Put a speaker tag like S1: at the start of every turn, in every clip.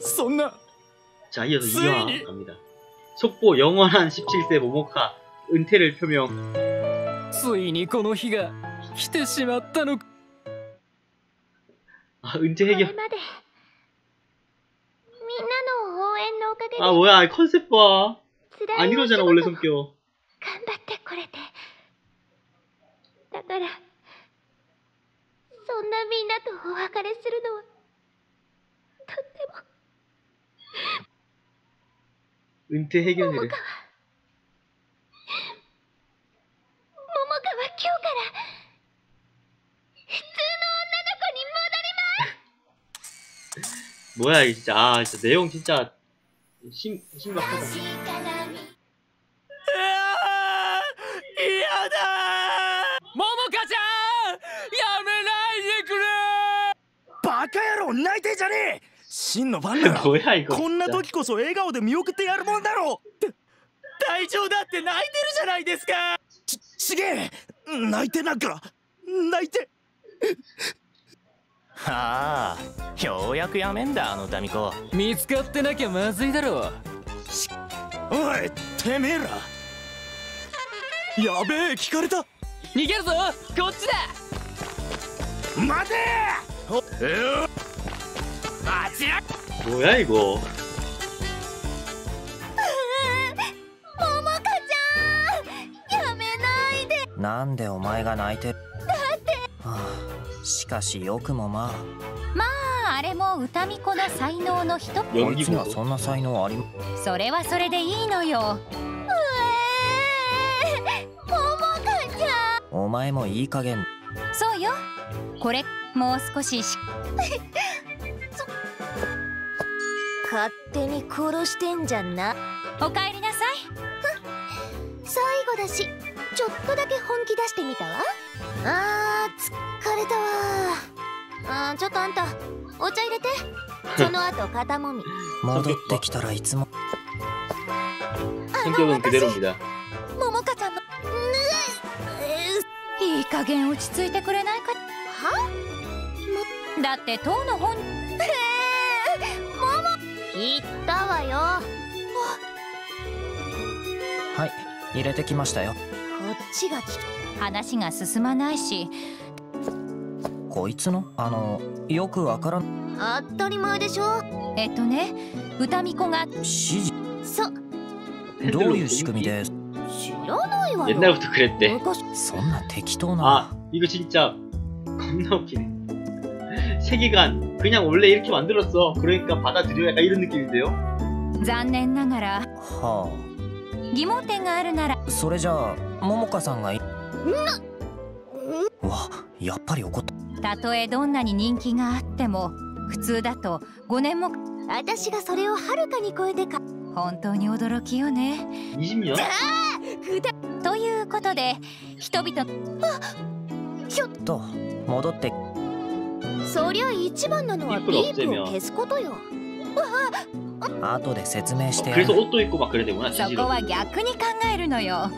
S1: そんな
S2: 자, 이어서
S1: 쓰이니.
S2: 2화 갑니다. 속보 영원한 17세 모모카 은퇴를 표명.
S1: ついにこの日が来てしまったのか
S2: 아, 은퇴
S3: これ
S2: 해결.
S3: までみんなの応援のおかげで
S2: 아, 뭐야, 컨셉 봐.
S3: 辛い
S2: 안
S3: お仕
S2: 이러잖아,
S3: 事
S2: 원래
S3: も
S2: 성격.
S3: 頑張ってこれてだからそんなみんなとお別れするのはとっても
S2: 은퇴
S3: 桃
S2: 해결을.
S3: 川桃川今日から普通の女の子に戻ります
S2: 뭐야, 이게 진짜. 아, 진짜 내용 진짜 심, 심각하다.
S1: 嫌だももかちゃんやめないでくれ
S4: バカ野郎泣いてんじゃねえ 真のファン
S2: だ。
S4: こんな時こそ笑顔で見送ってやるもんだろ
S1: う丈夫だって泣いてるじゃないですか。
S4: ち、ちげえ。泣いてなんか泣いて。
S5: はあようやくやめんだあのダミコ。
S1: 見つかってなきゃまずいだろ。
S4: おいてめえら。やべえ聞かれた。
S1: 逃げるぞこっちだ。
S4: 待て！
S2: 뭐야, 이거.
S3: 桃香ちゃんやめないで
S6: なんでお前が泣いてるはあ、しかしよくもまあ
S3: あれも歌美子の才能の一つ
S6: こい
S2: 연기
S6: つには
S2: 보소.
S6: そんな才能あり
S3: それはそれでいいのようえー桃香ちゃん
S6: お前もいい加減
S3: そうよこれもう少しし 勝手に殺してんじゃんな。おかえりなさい。最後だしちょっとだけ本気出してみたわ。あー疲れたわ。あーちょっとあんたお茶入れて。その後肩もみ。
S6: 戻ってきたらいつも。
S2: あの私も
S3: もかちゃんの。ぬいい加減落ち着いてくれないか。は？だって当の本えー。言ったわよ
S6: はい入れてきましたよ
S3: こっちが聞く話が進まないし
S6: こいつのあのよくわからん
S3: 当たり前でしょえっとね歌美子が
S6: 指示
S3: そ
S6: どういう仕組みで
S3: 知らないわよ
S2: 옛날부터 그랬대.
S3: 昔
S6: そんな適当な
S2: 아, 이거 진짜 겁나 웃기네. 세계관 그냥 원래 이렇게 만들었어. 그러니까 받아들여 약간 이런 느낌인데요.
S3: 残念ながら
S6: は
S3: 疑問点があるなら
S6: あそれじゃあ桃香さんがいわやっぱり怒った
S3: たとえどんなに人気があっても普通だと5年も私がそれをはるかに超えてか本当に驚きよね
S2: 20년?
S3: ということで人々
S6: と戻って
S3: そりゃ一番なのはビープを消すことよ。
S6: 後で説明して
S3: そこは逆に考えるのよ。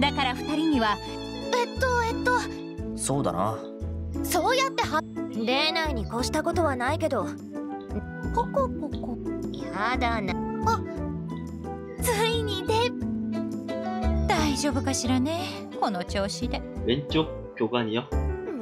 S3: だから二人にはえっとえっと。
S6: そうだな。
S3: そうやってはでないに越したことはないけど。ポコポコ。やだな。あついにで大丈夫かしらねこの調子で。
S2: 延長許可によ。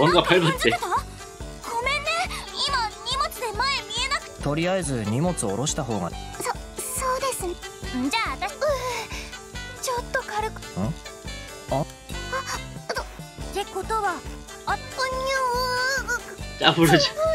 S2: 音がパイロ
S3: ごめんね。今荷物で前見えなく
S6: とりあえず荷物下ろした方が。
S3: そそうです。じゃあ私。ちょっと軽く。
S6: ん？
S3: あ？あってことはあっにゅじゃん。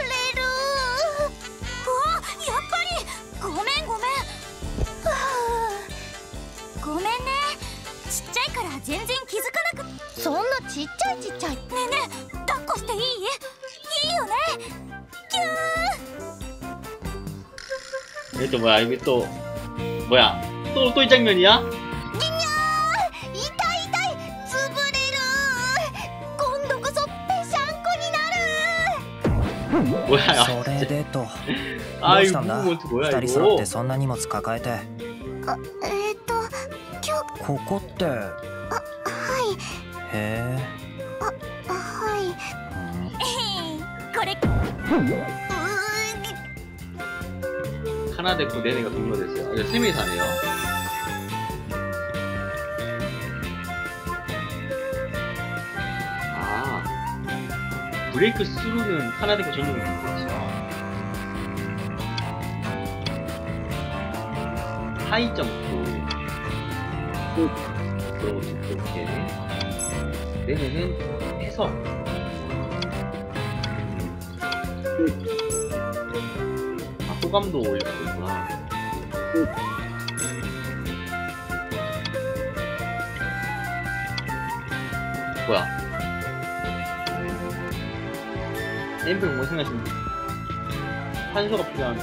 S2: 이게 또 뭐야 이게 또 뭐야 또 또 이 장면이야?
S7: 痛い痛い潰れる今度こそぺしゃんこになる
S2: 뭐야 야
S6: それでとど
S2: 아
S6: う
S2: 이거
S6: したんだ
S2: 무브먼트 뭐야
S6: 二人揃っ
S2: 이거
S6: てそんな荷物抱えて
S7: えー、っと
S6: ここってへ
S7: はい
S6: え
S7: はい
S6: うん
S7: これ
S2: 하나 됐고 네네가 동료 됐어요. 이제 세 명이 사네요. 아 브레이크 스루는 하나 됐고 전용이 그렇죠 하이 점프. 것도 그렇게. 네네는 해석. 아 호감도 올릴 수 있구나. 뭐야? 뭐 생각하시면 산소가 필요한.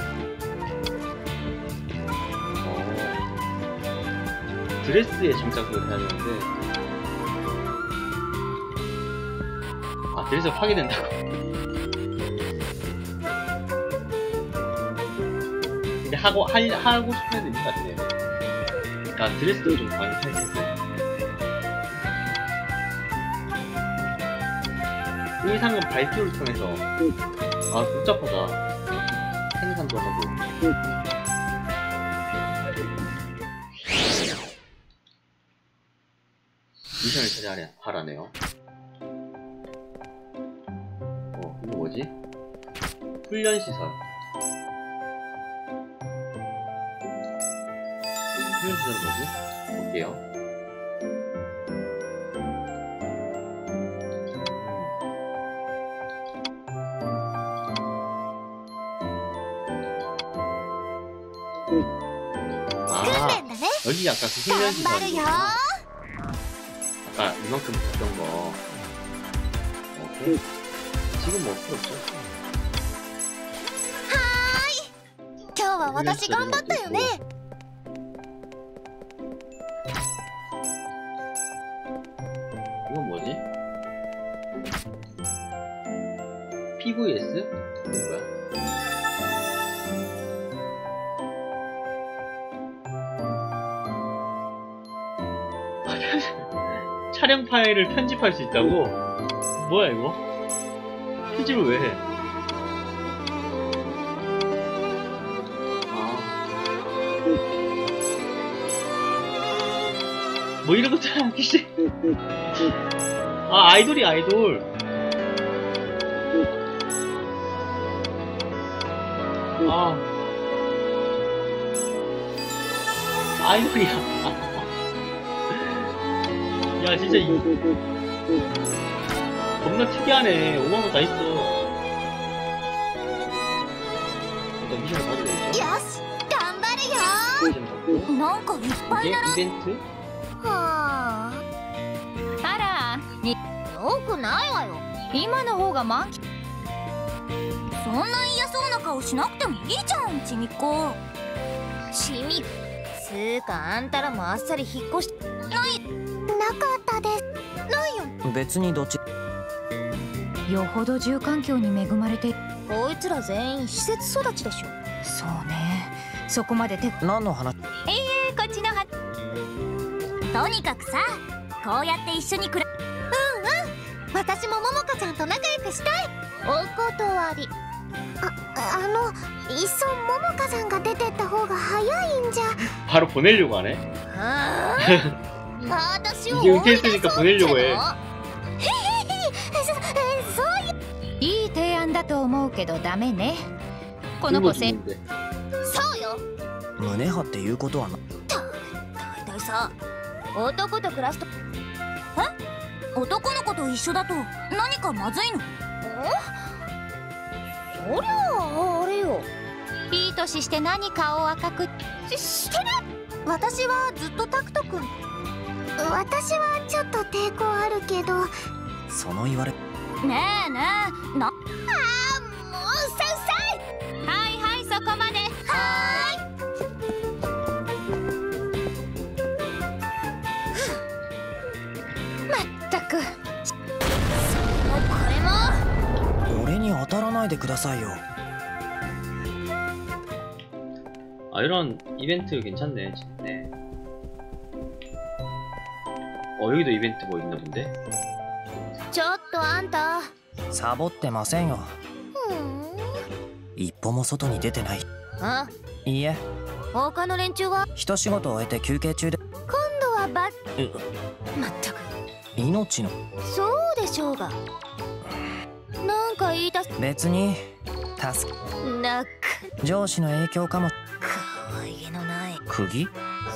S2: 어. 드레스에 장착을 해야 되는데. 아 드레스가 파괴된다고 하고 할, 하고 싶은 애들 있는 것 같아요 그러니까 드레스도 좀 많이 사야겠고. 의상은 발표를 통해서. 아 복잡하다. 생산도 하고
S7: 私頑張ったよね
S2: 이건 뭐지? PVS? 이건 뭐야? 촬영 파일을 편집할 수 있다고? 뭐야 이거? 편집을 왜 해? 뭐 이런 것도 하기 싫 아 아이돌이 아이돌 아 아이돌이야 야 진짜 이 겁나 특이하네 5만원 다 있어 일단 미션을 받아야 되겠죠?
S7: よし頑張るよ
S2: 미션 받고
S7: なんかいっぱい
S2: 이게
S7: なら
S2: 이벤트?
S7: よくないわよ。
S8: 今の方が満喫。
S7: そんな嫌そうな顔しなくてもいいじゃんちみっこ。ちみ。つーかあんたらもあっさり引っ越しない。なかったです。ないよ
S6: 別にどっち。
S8: よほど住環境に恵まれて。
S7: こいつら全員施設育ちでしょ。
S8: そうね。そこまでて
S6: 何の話？
S8: こっちのは。
S7: とにかくさこうやって一緒にくら私もももかちゃんと仲良くしたいお断りああのいっそももかさんが出てった方が早いんじゃ
S2: 바로 보내려고 하네
S7: ああ私を
S2: 이제
S7: 追い
S2: 은퇴했으니까
S7: 出そう
S2: 보내려고
S7: って
S2: 해
S7: のそそういう
S8: いい提案だと思うけどダメねこの子
S2: 굶어
S8: せ
S2: 죽는데
S7: そうよ
S6: 胸張って言うことはな
S7: 大体さ男と暮らすとえ 男の子と一緒だと何かまずいの？そりゃああれよ。
S8: いい年して何顔赤く
S7: ししてる？私はずっとタクト君。私はちょっと抵抗あるけど。
S6: その言われ
S7: ねえねえなあ
S6: ないでくださいよ
S2: 아 이런 이벤트 괜찮네 네. 어 여기도 이벤트 뭐 있나 본데?
S7: ちょっとあんた
S6: サボってませんよ
S7: ふん
S6: 一歩も外に出てない
S7: あ
S6: いいえ
S7: 他の連中は
S6: 一仕事終えて休憩中で
S7: 今度はばまったく
S6: 命の
S7: そうでしょうが なんか言いたす。
S6: 別に助
S7: なく。
S6: 上司の影響かも。
S7: かわいげのない。
S6: 釘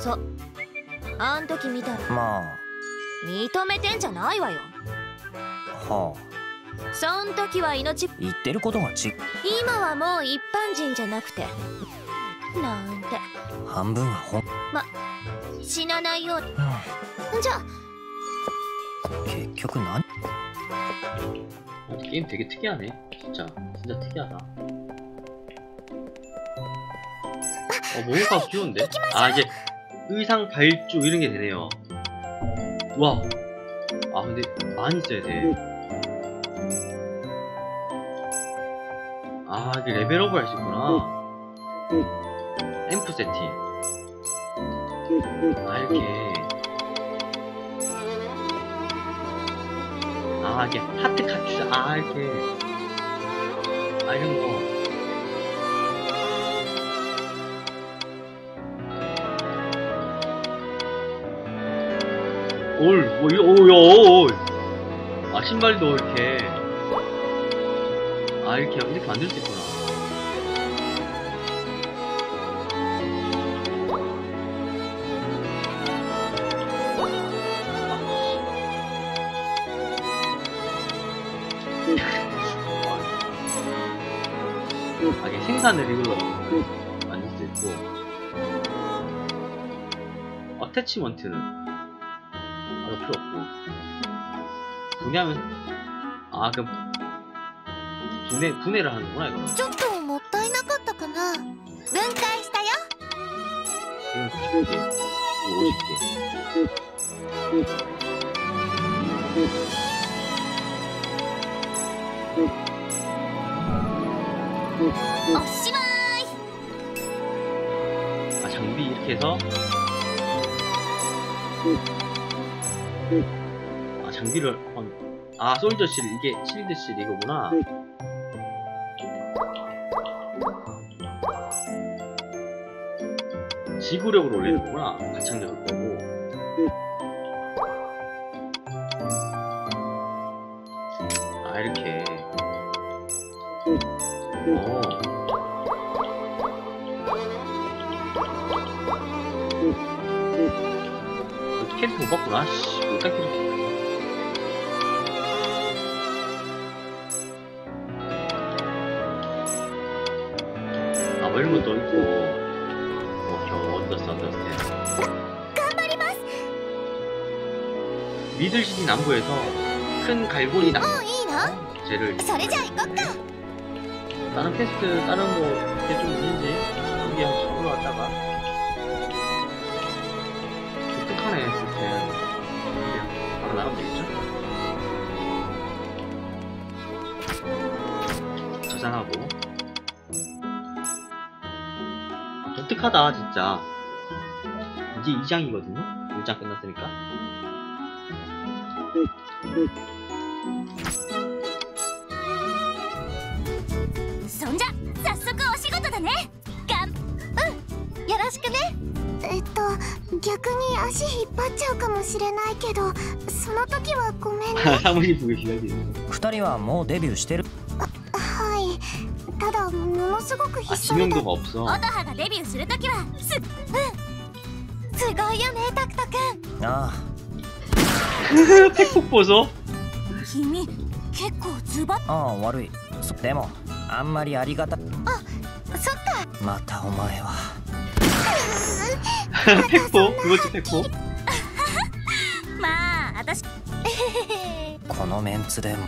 S7: そあん時見たら。
S6: ま
S7: 認めてんじゃないわよ。
S6: あ。は
S7: そん時は命。
S6: あ言ってることがち。
S7: 今はもう一般人じゃなくて。なんて。
S6: 半分はほん、
S7: 死なないように。じゃあ。
S6: 結局何？
S2: 어, 게임 되게 특이하네 진짜 진짜 특이하다 어 뭔가 귀여운데? 아 이게 의상 발주 이런 게 되네요 와. 아 근데 많이 써야 돼. 아 이게 레벨업을 할 수 있구나. 앰프 세팅. 아 이렇게. 아 이게 하트 카투자. 아 이렇게. 아 이런 거. 올, 오, 야, 오, 오. 아, 신발도 이렇게. 아, 이렇게, 이렇게 만들 수 있구나. 파산을 이걸로 만들 수 있고 어태치먼트는 아, 필요 없고 분해하면 아 그럼 분해 분해를 하는구나 이거.
S7: 조금 못다이나갔다구나 분가했어요.
S2: 이건 10개, 50개. 장비 이렇게 해서. 아, 장비를, 어, 아, 솔저 실, 이게 실드 실 이거구나. 지구력을 올리는 거구나. 가창력을 아, 씨, 못다 키를. 아, 뭐 이런 것도 있고. 어, 오케이, 언더스, 언더스. 미들시티 남부에서 큰 갈고리
S7: 나.
S2: 쟤를. 다른 퀘스트, 다른 뭐, 이게 좀 있는지, 여기 한번 들어왔다가. 아, 독특하다 진짜 이제 2장이거든요? 1장 끝났으니까
S7: そんじゃ早速お仕事だねがんうんよろしくねえっと逆に足引っ張っちゃうかもしれないけどその時はごめんね
S2: 사무실 부계 기다리는
S6: 二人はもうデビューしてる
S7: はい ただものすごく必死でがデビューするときはす、うん、すごいよねタクト君
S6: あ
S2: あ。結構ぞ
S7: 君結構ズバ
S6: ああ悪い。でもあんまりありがた。
S7: あそっか。
S6: またお前は。
S2: 動
S7: まあ私。
S6: このメンツでも。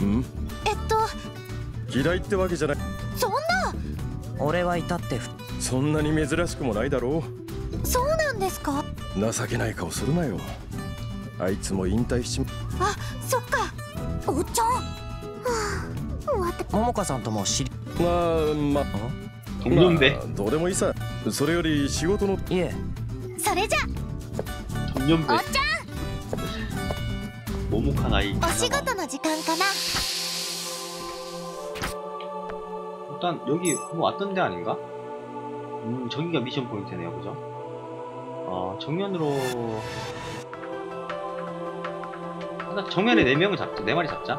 S6: う
S7: ん？えっと
S4: 嫌いってわけじゃない。
S7: そんな。
S6: 俺はいたって
S4: そんなに珍しくもないだろう。
S7: そうなんですか？
S4: 情けない顔するなよ。あいつも引退し
S7: あそっか。おっちゃん、はあ、
S6: 桃かさんとも知り
S4: まあまあ、まあ、どれでもいいさ。それより仕事の
S6: いえ。
S7: それじゃ。おっちゃ
S2: ん。모카 나이
S7: んお仕事の時間かな
S2: 일단 여기 한번 왔던 데 아닌가? 음 저기가 미션 포인트네요 그죠? 어 정면으로 일단 정면에 4명을 잡자 4마리 잡자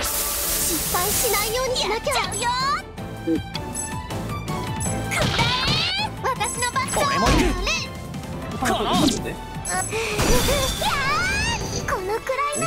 S7: 失敗しないようにしなきゃちゃうよくらえ私のバット
S6: 俺も行
S2: 폭탄 터졌는데?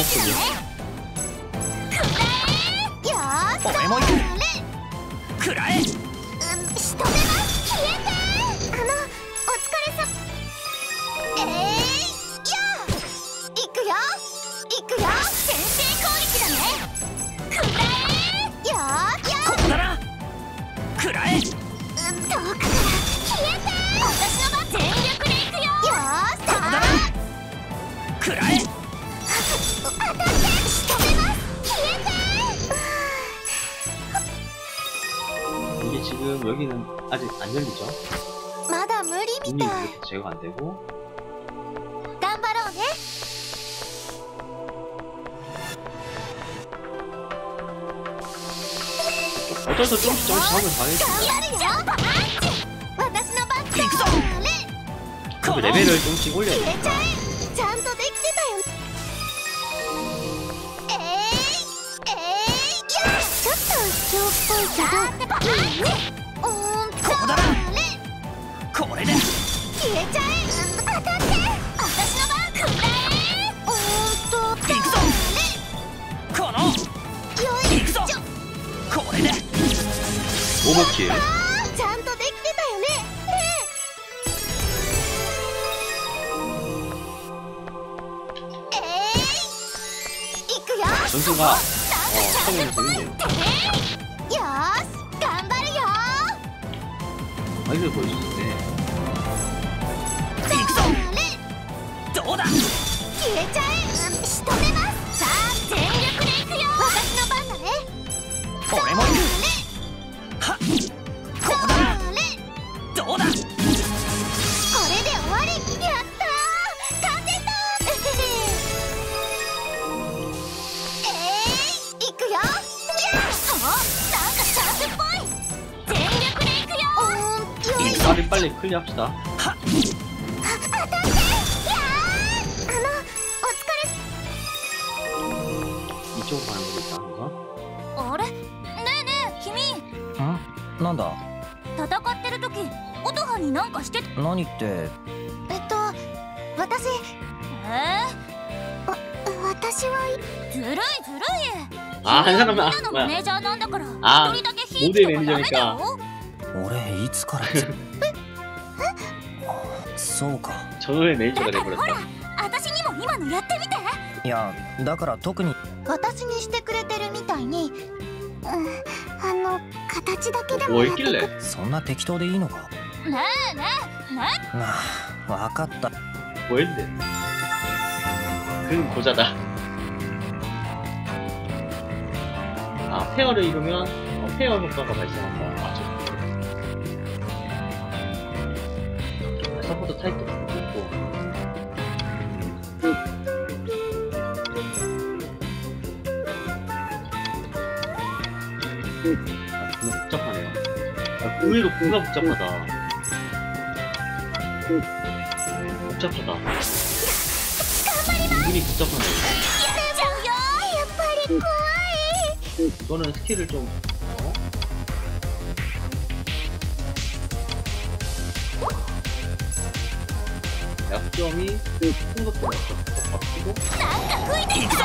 S7: 制攻
S2: 수 조금씩 조금씩 하면 당해지
S7: 頑張るよパンチ私のバット
S9: 行くぞ
S2: 그 레벨을 조금씩 올려야
S7: 消
S2: 돼
S7: えちゃえちゃんとできてたよえいえいやちょっと卑怯っぽいけどいいねうーん りまた？一応前出たのかあれ？ねえねえ君。
S6: ん？なんだ？
S7: 戦ってる時音羽に何かして
S6: 何って？
S7: えっと私。えー、私はずるいずるい。
S2: あー
S7: かま
S2: あみん
S7: なのジャーなんだから一人だけダメだよ。
S6: 俺いつから？え そうか
S2: 저의 매니저가
S7: だからほら
S2: 돼버렸다
S7: 私にも今のやってみて
S6: いやだから特に
S7: 私にしてくれてるみたいにうんあの形だけでも
S2: 뭐
S7: やってく
S2: 있길래
S6: そんな適当でいいのか
S7: ねえねえね
S6: なあ分かった
S2: 뭐 했는데 그는 고자다 아 페어를 이루면 어, 페어 효과가 발생한다 살짝 붓고 아 정말 복잡하네요. 아, 의외로 뭔가 복잡하다. 복잡하다. 분이 복잡하네 이거는 스킬을 좀
S9: 読みでく
S10: だっ
S9: たらちょっと買って
S10: こ
S9: うなんか吹いてき
S7: た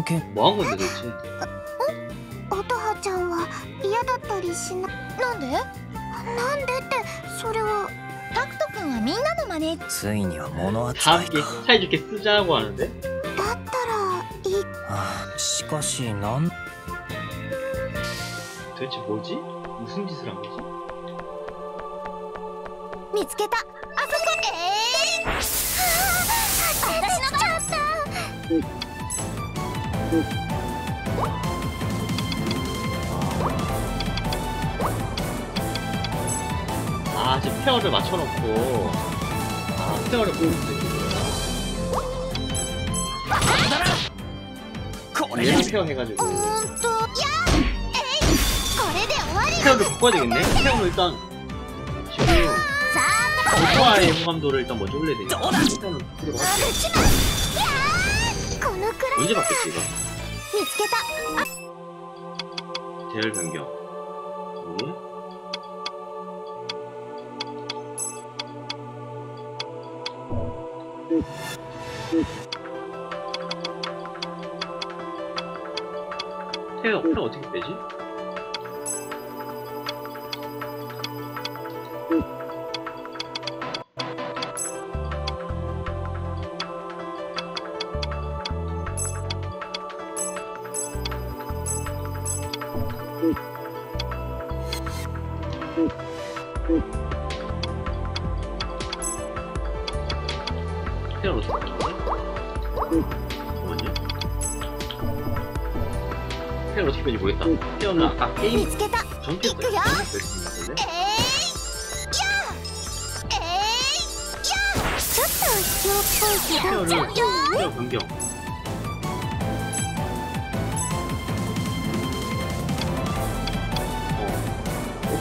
S7: の意思は関係
S2: 뭐 한 건데 도대체?
S9: 音羽ちゃんは嫌だったりしななんでなんでってそれはタクト君はみんなの真似だっ
S7: ついには物
S2: 다
S7: 扱い
S2: 함께
S7: か
S2: 사이좋게 쓰자고 하는데?
S9: たらいい
S7: はあしかしなん
S2: 도대체 뭐지? 무슨 짓을 한 거지?
S9: 見つけたあそこえー、はあ私の番った
S2: 아 지금 페어를 맞춰놓고 아 페어를
S10: 보여주세요
S2: 얘도 페어 해가지고 페어를 바꿔야 되겠네 페어를 일단 지금 오토아의 호감도를 일단 먼저 올려야
S10: 되겠다
S2: 페어는 바꾸도록
S9: 할게요
S2: 언제 바뀌지 이거?
S9: 아.
S2: 제일 변경 음. 오. 태그 어떻게 빼지?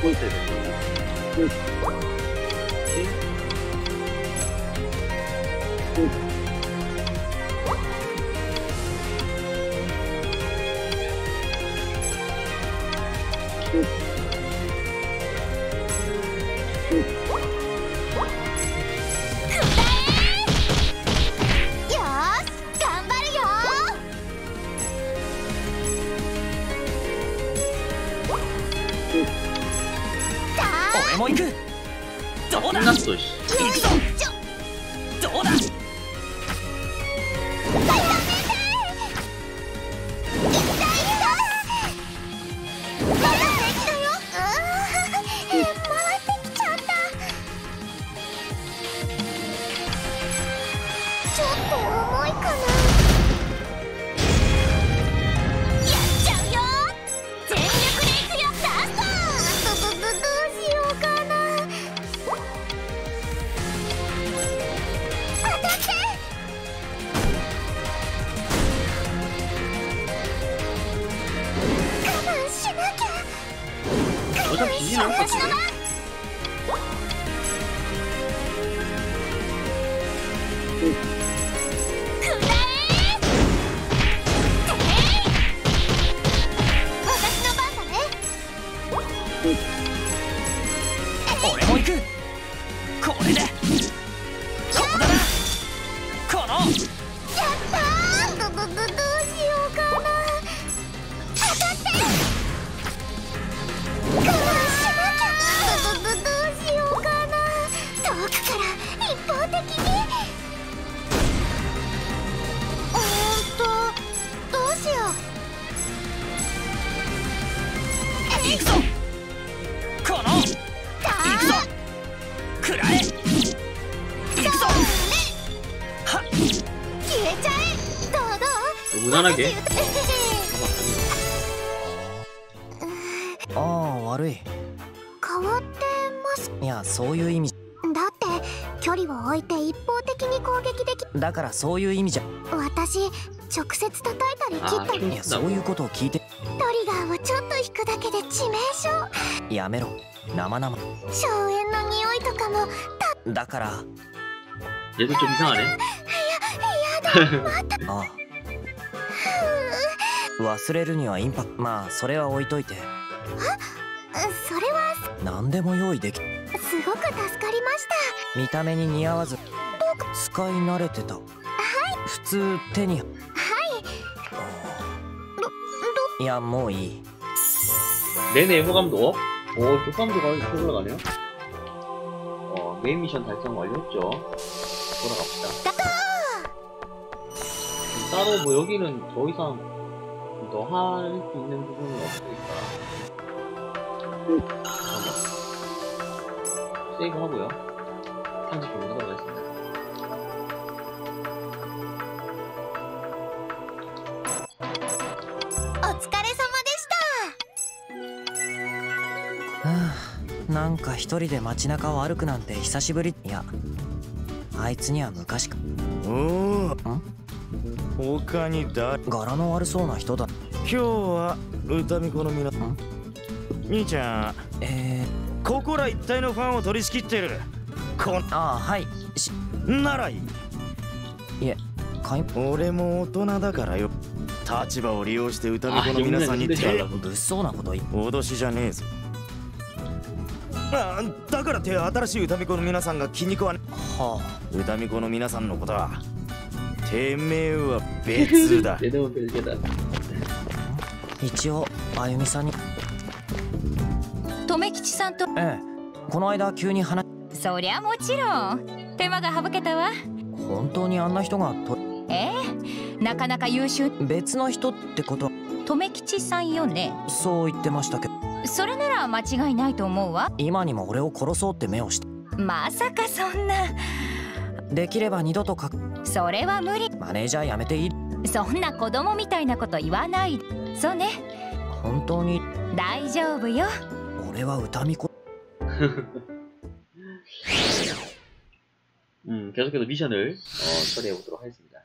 S7: こいいですね。
S2: 무난하게.
S6: ああ悪い
S7: 変わってます
S6: いやそういう意味
S7: だって距離を置いて一方的に攻撃でき
S6: だからそういう意味じゃ
S7: 私直接叩いたり切ったり
S2: あ
S6: いやそういうことを聞いて
S7: トリガーをちょっと引くだけで致命傷
S6: やめろ生々
S7: 硝煙の匂いとかも
S6: だから
S2: 얘도 좀 이상하네.
S6: ああ 忘れるにはインパクトまあそれは置いといて
S7: それは
S6: 何でも用意でき
S7: すごく助かりました
S6: 見た目に似合わず使い慣れてた普通手に
S7: はい
S6: いやもういい
S2: 내내 호감도. 오, 호감도가 이렇게 올라가네요. 어, 메인 미션 달성 완료했죠. 돌아갑시다. 따로 뭐 여기는 더 이상 더 할 수 있는 부분은 없으니까. 잠깐만. 세이브 하고요. 편집 공부하도록 하겠습니다.
S7: お疲れ様でした
S6: はあなんか一人で街中を歩くなんて久しぶりいやあいつには昔か
S4: おお 他にだ
S6: 柄の悪そうな人だ。
S4: 今日は歌巫子の皆。
S6: さん？
S4: 兄ちゃん。
S6: え
S4: ー、ここら一帯のファンを取り仕切ってる。こ
S6: ああはい。し。
S4: ならいい。
S6: いえかい？
S4: 俺も大人だからよ。立場を利用して歌巫子の皆さんに手
S2: を
S6: 物騒なこと
S4: 脅しじゃねえぞ。あだから手新しい歌巫子の皆さんが気に食わね。
S6: はあ。
S4: 歌巫子の皆さんのことは。てめえは別だ。
S6: 一応あゆみさんに。
S8: とめきちさんと。
S6: ええ。この間急に話。
S8: そりゃもちろん。手間が省けたわ。
S6: 本当にあんな人がと。
S8: ええ。なかなか優秀。
S6: 別の人ってこと。
S8: とめきちさんよね。
S6: そう言ってましたけど。
S8: それなら間違いないと思うわ。
S6: 今にも俺を殺そうって目をして
S8: まさかそんな。
S6: できれば二度とか
S8: それは無理
S6: マネージャー辞めていい
S8: そんな子供みたいなこと言わないそうね
S6: 本当に
S8: 大丈夫よ
S6: 俺は歌巫女
S2: 음, 계속해서 미션을 어, 처리해 보도록 하겠습니다.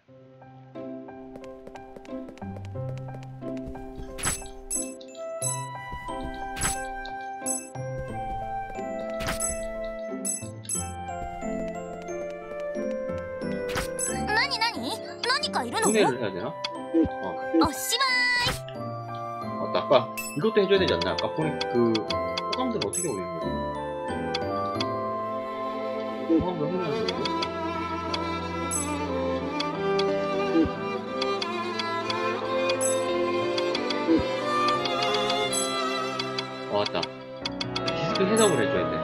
S2: 썸네일을 해야 되나? 어.
S7: 어씨발.
S2: 맞다. 아, 아까 이것도 해줘야 되지 않나? 아까 보니 그 호감들 어떻게 올리는 거지? 호감들 올리는 거지? 어, 맞다. 디스크 해석을 해줘야 돼.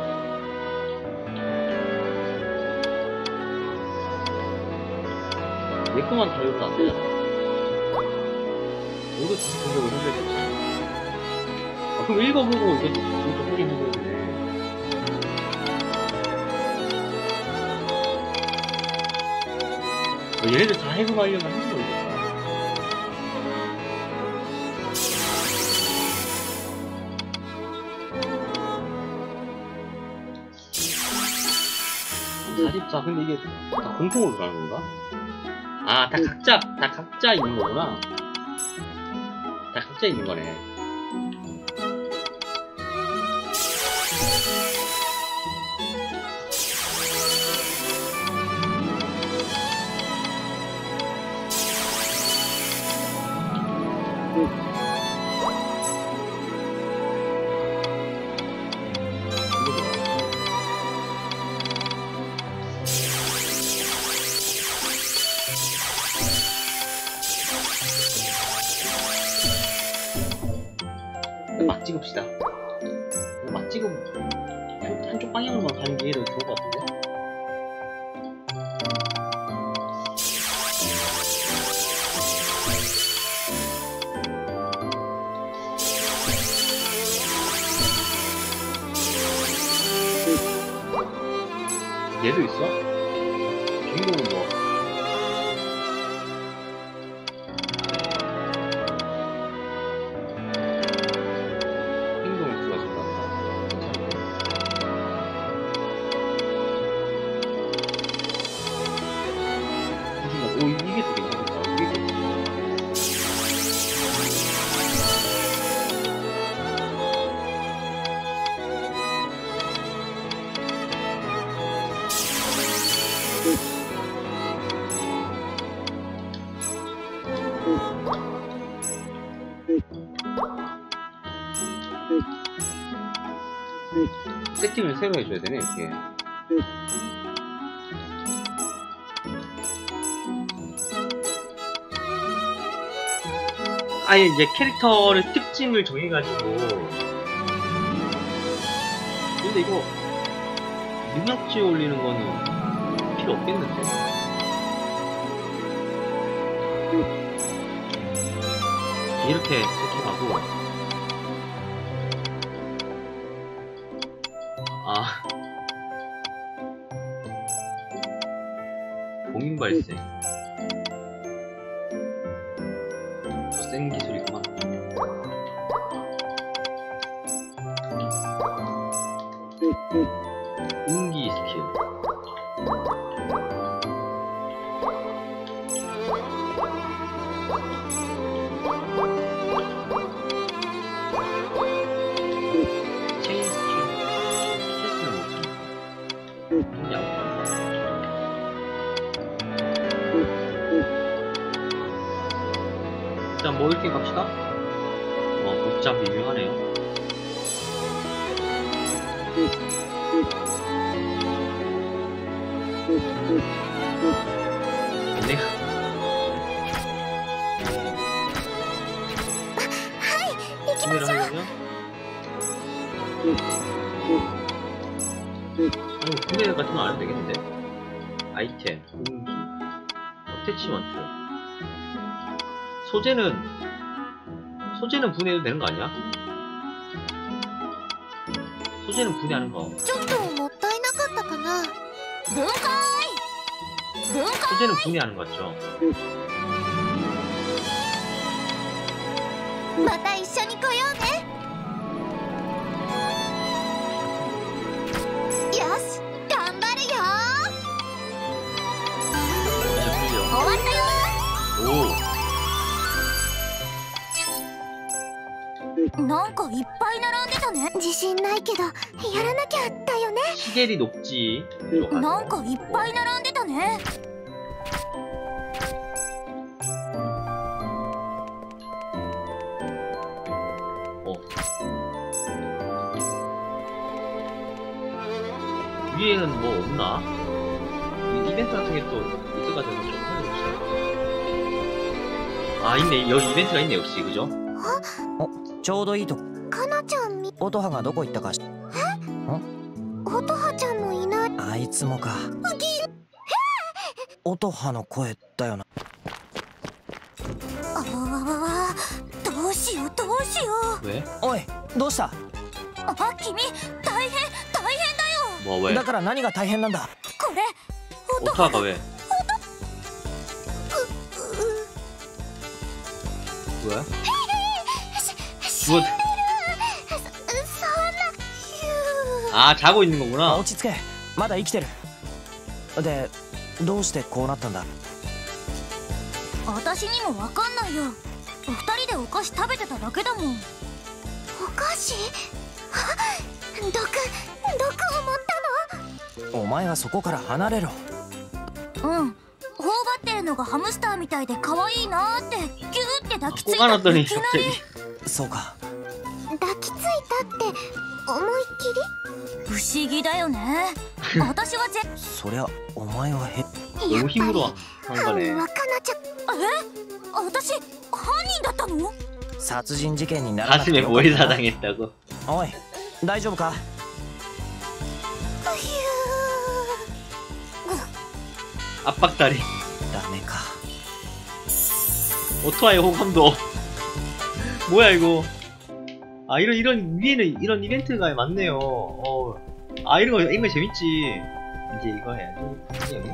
S2: 얘 거만 다르면 안 되잖아. 디스크 해석을 해줘야 되잖아. 아, 그럼 읽어보고 이것도, 이것도 확인해줘야 되네. 어, 얘네들 다 해금하려면 한번이겠다44 근데 이게 다 공통으로 가는 건가? 아, 다 각자, 다 각자 있는 거구나. 다 각자 있는 거네. 세팅을 새로 해줘야 되네, 이렇게. 아예 이제 캐릭터를 특징을 정해가지고. 근데 이거, 능력치 올리는 거는 필요 없겠는데? 이렇게 세팅하고. 분해해도 되는 거 아니야? 소재는 분해하는 거.
S7: ちょっともったいなかったかな分解分解
S2: 소재는 분해하는 거 같죠?
S7: また なんかいっぱい並んでたね自信ないけどやらなきゃだよね
S2: 시계리 녹지.
S7: なんかいっぱい並んでたね
S2: 어. 위에는 뭐 없나? 이 이벤트 같은 게 또 있어가지고 좀 찾아봅시다. 아 있네 여기 이벤트가 있네 역시 그죠?
S6: ちょうどいいとこ。
S7: かなちゃんみ
S6: 音羽がどこ行ったかしえ？
S7: 音羽ちゃんもいない。
S6: あいつもか。音羽の声だよな。
S7: あわわわどうしようどうしよ
S2: う。え？
S6: おいどうした？
S7: あ君大変大変だよ。
S6: だから何が大変なんだ？
S7: これ
S2: 音羽が왜音왜 죽었...
S7: そんなヒュー
S2: 아 자고 있는
S6: あ
S2: 거구나
S6: 落ち着けまだ生きてるでどうしてこうなったんだ
S7: 私にもわかんないよお二人でお菓子食べてただけだもんお菓子あ毒毒を持っ
S6: お前はそこから離れろ
S7: たのうん頬張ってるのがハムスターみたいで可愛いなーってギューって抱きつい
S2: 호가
S7: たいきな
S2: 났더니
S7: り
S2: 갑자기
S6: そうか
S7: 抱きついたって思いっきり不思議だよね私はぜ
S6: そりゃお前はへ
S2: 너무 힘으로 하는
S7: 犯
S2: 거네
S7: 人はかなちゃんえ私犯人だったの
S6: 殺人事件にならなくて
S2: 가슴에
S6: よかったな
S2: 모해사당했다고
S6: おい大丈夫か
S7: ヒュ
S2: 압박다리
S6: ダメか
S2: 오토아의 호감도 뭐야 이거 아 이런 이런 위에는 이런 이벤트가 많네요 어. 아 이런 거 이런 거 재밌지 이제 이거 해야지 여기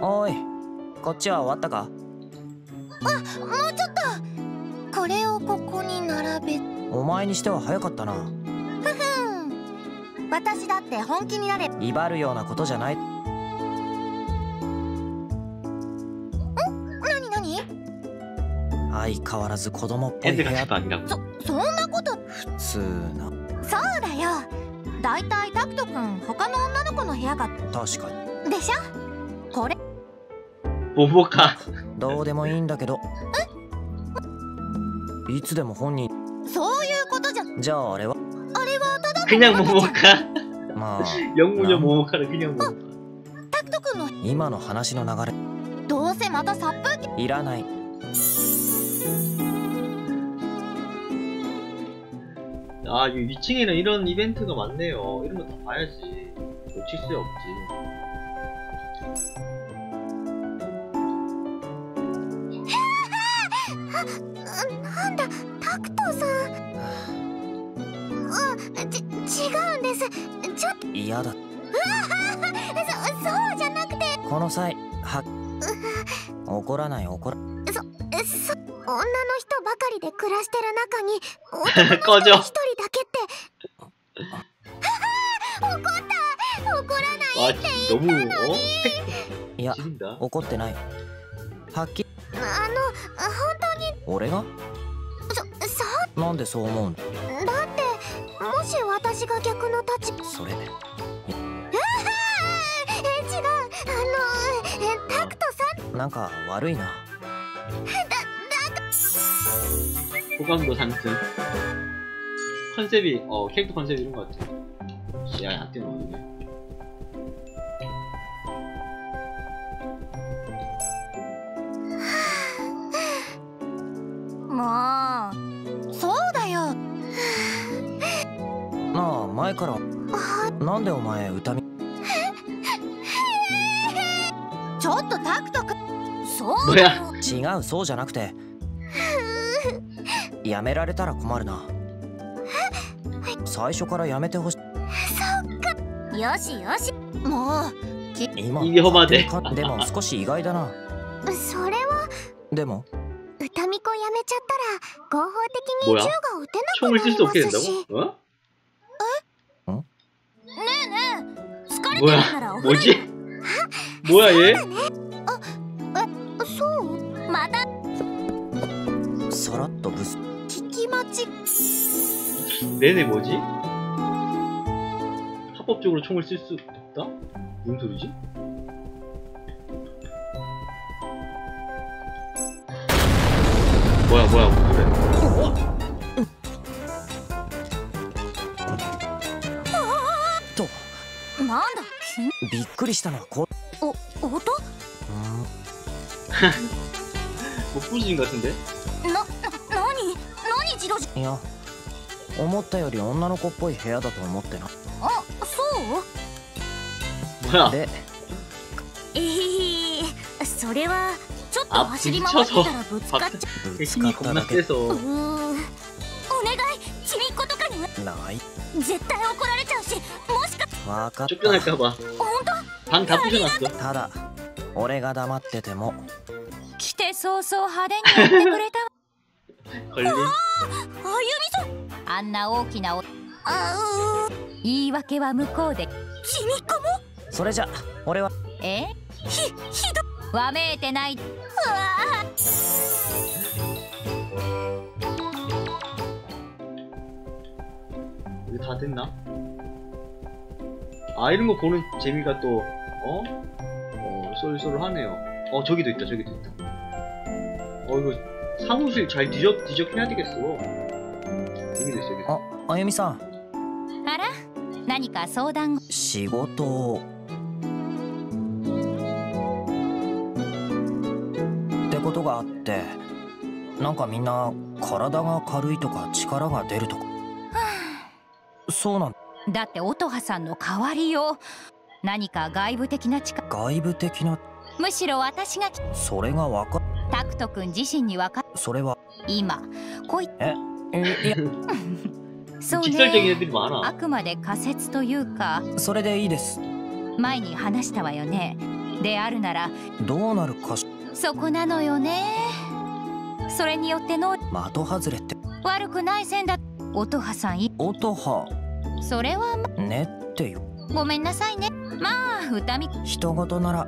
S6: おいこっちは終わったか
S7: ーもうちょっとこれをここに並べ
S6: お前にしては早かったな
S7: うん私だって本気になれ
S6: 威張るようなことじゃない 相変わらず子供っぽい部
S2: 애들
S6: 屋
S2: 같이 방이라고
S7: そそんなこと
S6: 普通な
S7: そうだよだいたいタクト君他の女の子の部屋が
S6: 確かに
S7: でしょこれ
S2: 보보카
S6: どうでもいいんだけどいつでも本人
S7: そういうことじゃ
S6: じゃああれは
S7: あれはただの
S2: 그냥
S7: 女の子じゃん
S2: 모모카
S6: まあ
S2: 영무녀
S6: 남-
S2: 모모카를 그냥 모모카
S7: タクト君の
S6: 今の話の流れ
S7: どうせまた殺風景
S6: いらない
S2: 아, 이 위층에는 이런 이벤트가 많네요. 이런 거 다 봐야지. 놓칠 수 없지.
S7: 아, なんだタクトさんあち違うんですちょっ
S6: 嫌だ
S7: とそそうじゃなくて
S6: この際は怒らない怒ら
S7: そ 女の人ばかりで暮らしてる中に 男の人一人だけって。怒った。怒らない
S2: って言っ
S6: たの
S2: に。い。や
S6: 怒ってない。はっきり
S7: あの本当に
S6: 俺が
S7: そそう
S6: なんでそう思うだ
S7: ってもし私が逆の立場
S6: それね
S7: え違うあのタクトさん
S6: なんか悪い。なだ
S2: 호감도 상승. 컨셉이, 어, 캐릭터 컨셉이 이런 것 같아. 야, 안 뛰어나오네.
S7: もうそうだよ
S6: なあ前 前からなんでお前歌み
S7: ちょっとタクトくそう
S2: 뭐야
S6: 違うそうじゃなくて やめられたら困るな最初からやめてほしい
S7: よしよしもう
S6: 今
S2: いいよまで
S6: かでも少し意外だな
S7: それは
S6: でも
S7: 歌み子やめちゃったら合法的に
S2: 뭐야
S7: 銃が撃てな
S2: 총을
S7: く
S2: 쓸
S7: な
S2: 수
S7: り
S2: 없게
S7: ます
S2: 된다고?
S7: し
S2: 어?
S7: 疲れてる
S2: 뭐야
S7: ならお風呂
S2: 뭐지? 뭐야 얘?
S7: そうまた
S6: さらっとブス
S7: 聞き待ち
S2: 내내 뭐지? 합법적으로 총을 쓸 수 없다? 무슨 소리지? 뭐야 뭐야 그래
S6: と
S7: なんだ
S6: びっくりしたのはこ
S7: お音
S6: うん
S2: 뭐 부신 같은데?
S7: な、な、何何 ジロジ
S6: いや思ったより女の子っぽい部屋だと思ってな。
S7: あそう？
S6: で
S7: えへへそれはちょっと走り回ってたらぶつかっちゃう。
S6: ぶつかっただけ
S7: うーんお願いちびっことかに
S6: ない。
S7: 絶対怒られちゃうしもしか
S6: わかっ
S2: た。本当？パン
S7: タッ
S2: プじゃなくて
S6: ただ俺が黙ってても。
S8: 来て早々派手にやってくれたわ。
S7: あゆみさん
S8: あんな大きなお
S7: あう
S8: 言い訳は向こうで
S7: ちみっこも
S6: それじゃ俺は
S8: え
S7: ひ、ひど
S8: わめいてない
S7: うわ
S2: 이거 다 됐나? 아 이런 거 보는 재미가 또 어? 어 쏠쏠하네요 어 저기도 있다 저기도 있다 어 이거 사무실 잘 뒤적 뒤적해야 되겠어 여기도 있어 여기도
S6: ああゆみさん
S8: あら何か相談
S6: 仕事をってことがあってなんかみんな体が軽いとか力が出るとかそうなん
S8: だって音羽さんの代わりよ何か外部的な力
S6: 外部的な
S8: むしろ私が
S6: それがわか
S8: タクト君自身にわか
S6: それは。
S8: 今こい
S6: え？えいや。
S8: そうね。あくまで仮説というか。
S6: それでいいです。
S8: 前に話したわよね。であるなら。
S6: どうなるか
S8: そこなのよね。それによっての。
S6: 的外れって。
S8: 悪くない線だ。音羽さんい。
S6: 音羽
S8: それは、ま、
S6: ねってよ。
S8: ごめんなさいね。まあ歌み
S6: 人事なら。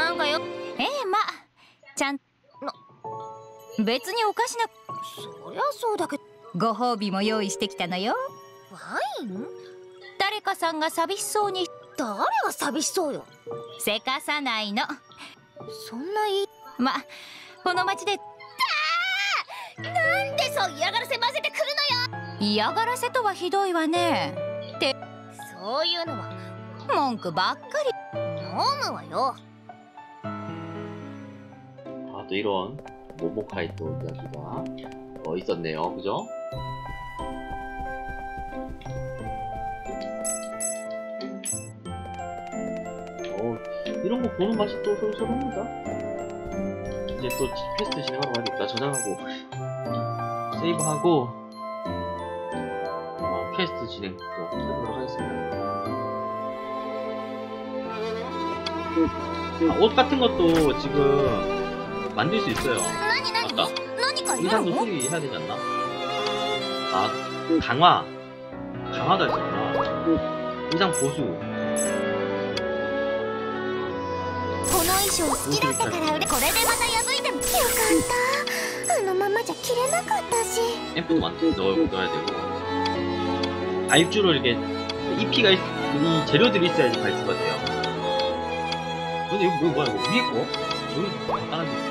S7: なんかよ。
S8: ええまあちゃん別におかしな
S7: そりゃそうだけど。
S8: ご褒美も用意してきたのよ。
S7: ワイン？
S8: 誰かさんが寂しそうに。
S7: 誰が寂しそうよ。
S8: せかさないの。
S7: そんないい。
S8: まこの町で
S7: なんでそう嫌がらせ混ぜてくる
S8: 嫌がらせとはひどいわね。
S7: のそういうのは。
S8: 文句ばっかり。
S7: 飲むわよ。
S2: 아 또 이런 모모카이 또 이야기가 어 있었네요. 그죠? 어 이런 거 보는 맛이 또 쏠쏠합니다. 이제 또 퀘스트 진행하러 가야겠다 저장하고 세이브하고 어, 퀘스트 진행 또 해보도록 하겠습니다. 아, 옷 같은 것도 지금 만들 수 있어요.
S7: 맞다.
S2: 의상도 수리해야 되지 않나? 아, 강화. 강화도 할 수 있구나. 의상 보수. 아입주를 이렇게, 잎이가, 이 재료들이 있어야지 가입주가 돼요. 근데 이거 뭐, 뭐야, 이거? 위에 거? 여기 간단한데. 뭐,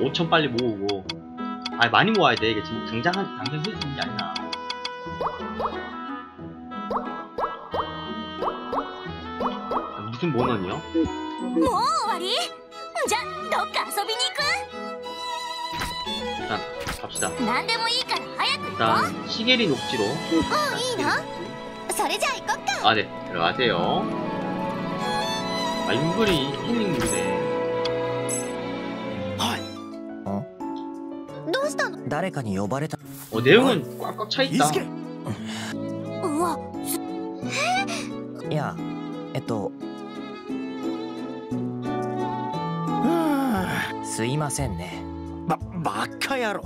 S2: 5천 빨리 모으고 아 많이 모아야 돼 이게 지금 당장 당장 해주는 게 아니라 무슨 모넌이요?
S8: 뭐 와리? 자, 너 가서비니까.
S2: 일단 갑시다.
S8: 난데모 이까
S2: 일단 시계리 녹지로.
S7: 어, 이나. 서래자 이거
S2: 아, 네 들어가세요. 아, 인물이 힐링물이네.
S6: 誰かに呼ばれた
S2: 어 내용은 꽉꽉 차있다
S4: 伊助
S8: ううわ
S6: いやえっと
S4: は
S6: すいませんね
S4: あばバカ野郎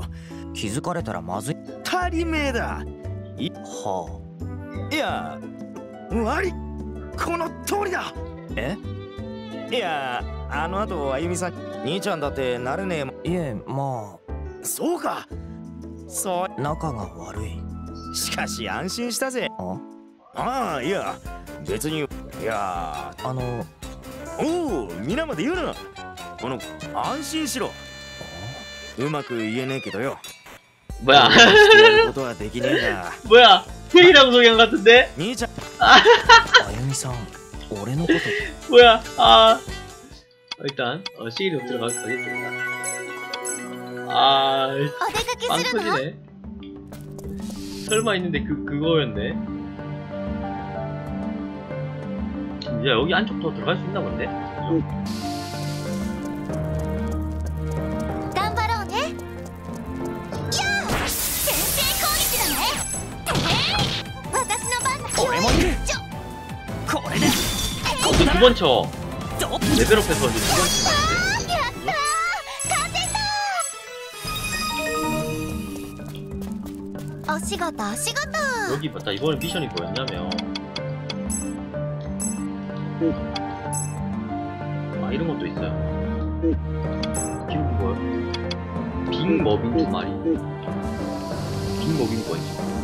S6: 気づかれたらまずい
S4: 足りめえだ
S6: はい
S4: や悪いこの通りだ
S6: あえ
S4: いやあの後あゆみさん兄ちゃんだってなれねえもん
S6: いえま
S4: そうか そ
S6: あ仲が悪いう
S4: しかし安心したぜ
S6: あ
S4: ああいや別にいや
S6: あの
S4: おお皆まで言うなこの安心しろうまく言えねえけどよ
S2: 뭐야
S4: してやることはできねえが
S2: 뭐야 회의라고 소개한 것 같은데
S4: 兄ちゃん
S6: あゆみさん俺のこと
S2: 뭐야 아 일단 어, 시계리 녹지로 가, 가겠습니다 아, 빵 터지네. 설마 있는데 그, 그거였네. 야, 여기 안쪽도 들어갈 수 있나 본데? 두번 쳐. 레벨업해서 이제 두번 쳐.
S7: 아 시가다 시가다.
S2: 여기 맞다. 이번에 미션이 뭐였냐면. 아 이런 것도 있어요. 지금 뭐야 빅머빈 두 마리. 빅머빈 거있죠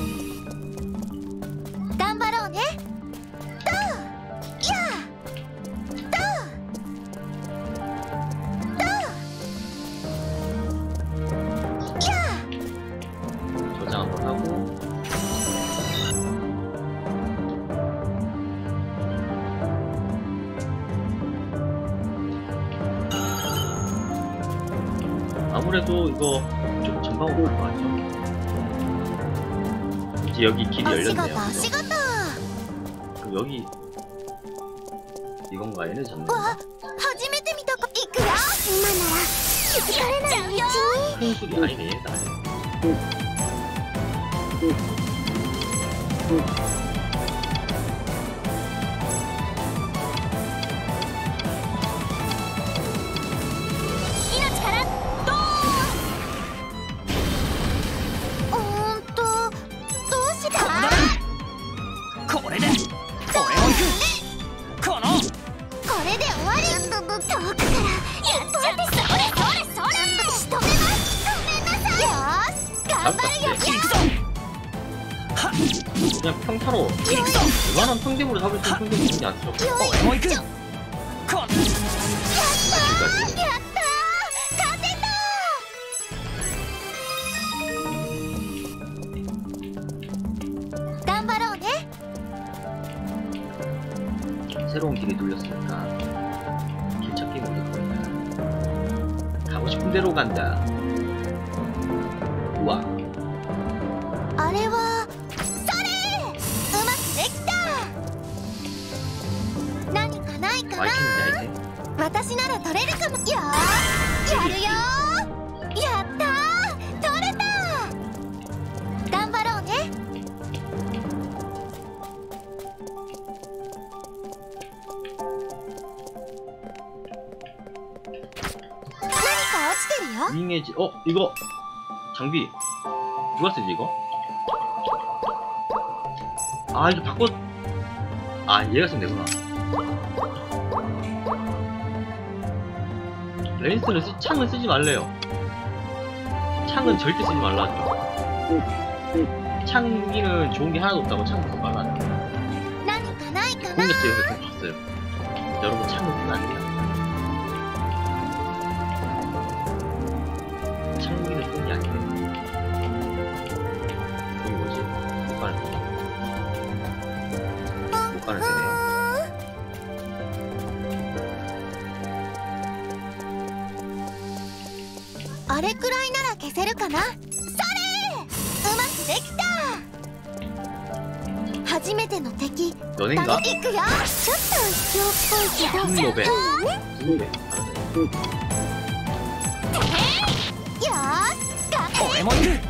S2: 이제 여기 길이
S7: お仕事
S2: 열렸네요.
S7: お仕事
S2: 그럼 여기 이건가 얘는 잡는
S7: わ
S2: 건가?
S7: 初めて見た子行くよ今なら気づかれないうちに
S2: 소리 아니네 얘
S7: あれはそれうまくできた。何かないかな？私なら取れるかも。よやるよやった取れた頑張ろうね。何か落ちてるよ。
S2: 윙해지 어? 이거 장비 누가 쓰지 이 거? 아 이거 바꿔. 아 얘가 쓰면 되구나. 레인스는 쓰... 창은 쓰지 말래요. 창은 절대 쓰지 말라죠. 창기는 좋은 게 하나도 없다고 창 쓰지
S7: 말라죠.
S2: 공격제에서 봤어요. 여러분 창은 쓰면 안 돼요?
S7: せるかな？それうまくできた！初めての敵どれが？くよ！ちょっと卑怯っぽいけど、よーし！
S9: ガ
S7: れもいる。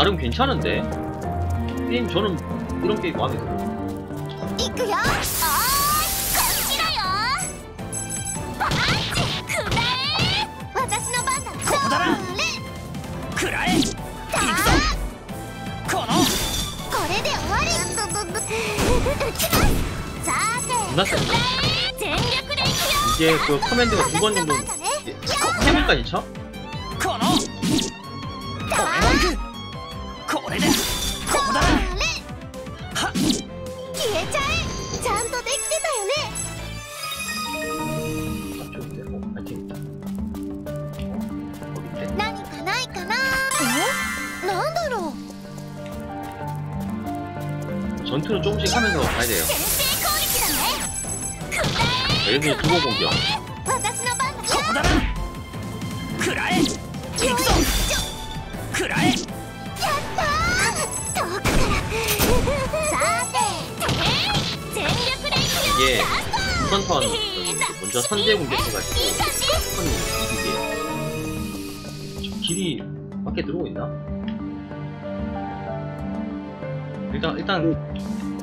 S2: 나름 괜찮은데? 게임 저는 이런 게임 마음에 들어요. 이게 그 커맨드가 두 번 정도 해볼까지 쳐?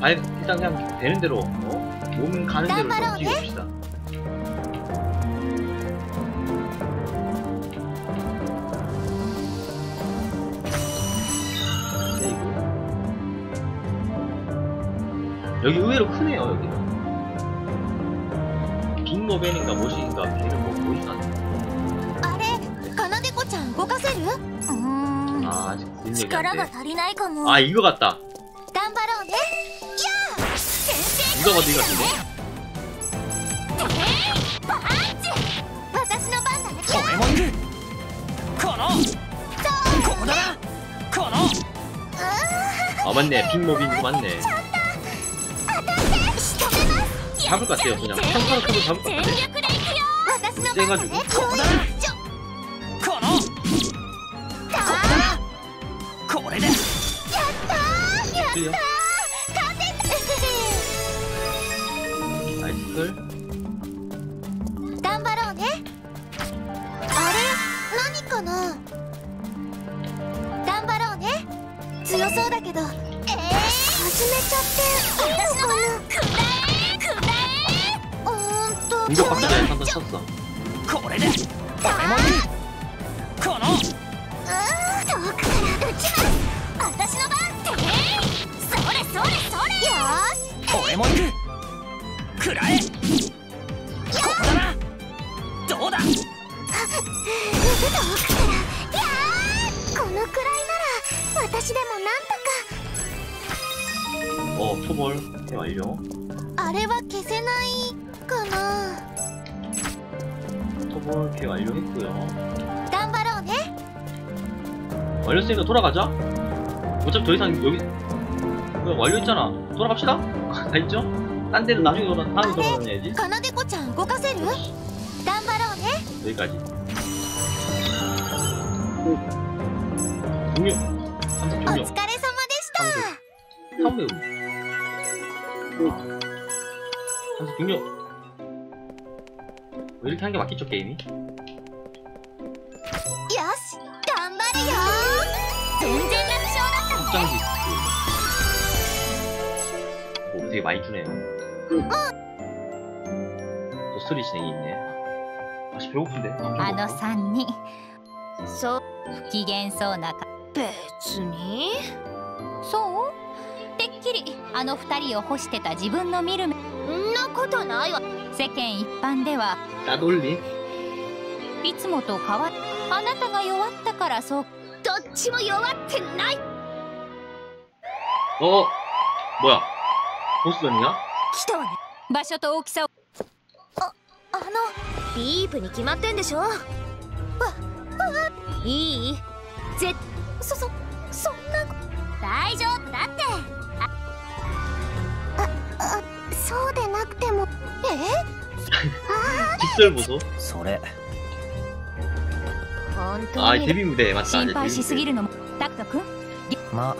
S2: 아니 일단 그냥 되는 대로 어? 몸 가는 대로 좀 찍읍시다. 네, 여기 의외로 크네요 여기는. 빅모벤인가 뭐시인가 걔는 뭐 보이지 않네 아래 가나데코짱
S7: 고가세루? 음... 아 지금
S2: 아 이거 같다.
S7: 生
S2: 이거 봐도 이거 같은데?
S7: パンチ私の番だね
S9: 俺もいるこのここだなこの
S2: 아 맞네 빅노빈 이거 맞네.
S7: 仕留めます
S2: 잡을 것 같아요 그냥 평타로 켜도 잡을 것
S7: 全
S2: 같아.
S7: 力でいくよ私の番だね
S2: 세가지고
S9: ここだな
S7: ちょ
S9: この
S7: だ
S9: これで
S2: 틀
S7: 頑張ろうね。あれ？何かな？頑張ろうね。強そうだけど。ええー、始めちゃって。私の番くえくえうんと
S9: これで。誰もこの。
S7: うん遠くからちます。私の番。ってそれそれそれ。よし。
S9: 俺も行く
S2: 볼 완료.
S7: 아래와 개세나이 거나.
S2: 스노볼 개 완료했고요.
S7: 딴바로네.
S2: 완료했으니까 돌아가자. 어차피 더 이상 여기 완료했잖아. 돌아갑시다. 다 있죠? 딴 데는 나중에 돌아 다음에 돌아다녀야지.
S7: 가나데꼬 장고 가세르. 딴바로네.
S2: 여기까지. 분명. 삼색 종료. 왜 이렇게 한 게 맞겠죠 게임이?
S7: よし頑張るよ全然楽勝だった
S2: 확장 디스크. 뭐 되게 많이 주네요. 또 스토리 진행이 있네. 아씨 배고픈데. 밥 좀
S8: あの
S2: 먹을까?
S8: 3人
S7: そう
S8: 不機嫌そうなか
S7: 別に
S8: そう てっきりあの二人を干してた自分の見る目
S7: んなことないわ。
S8: 世間一般では。いつもと変わっあなたが弱ったからそう。
S7: どっちも弱ってない。
S2: お뭐야ホストにな
S7: 来たわね。
S8: 場所と大きさを。
S7: ああの。ディープに決まってんでしょ。わいい？ぜそそそんな。大丈夫。だって。ああそうでなくてもえ
S2: 직설 보소.
S6: それ
S7: 本
S2: 아
S7: 当に
S2: 데뷔 무대 맞다.
S8: 心
S2: 이제
S8: 配
S2: 데뷔
S8: しす
S2: 무대.
S8: ぎるのもタクト君
S6: まあ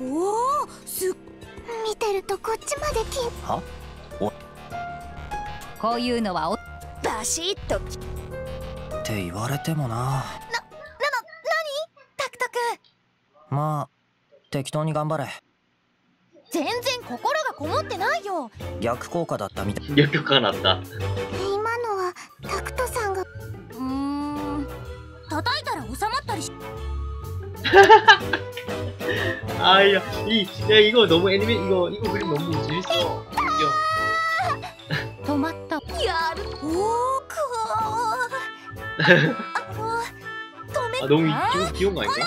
S7: おおす見てるとこっちまでき
S6: は
S8: こういうのはお
S7: バシッと
S6: って言われてもな
S7: タクト君
S6: まあ 適当に頑張れ
S7: 全然心がこもってないよ
S6: 逆効果だったみたい
S2: 역효과가 났다.
S7: 今のはタクトさんが
S8: うーん
S7: 叩いたら収まったりし
S2: 아, 야, 이, 야, 이거 너무 애니메, 이거, 이거 그림 너무 재밌어. 웃겨.
S8: 止まった
S7: やるおおくわあの止め
S2: 아, 너무 이- 귀, 귀여운 거
S7: か
S2: 아닌가?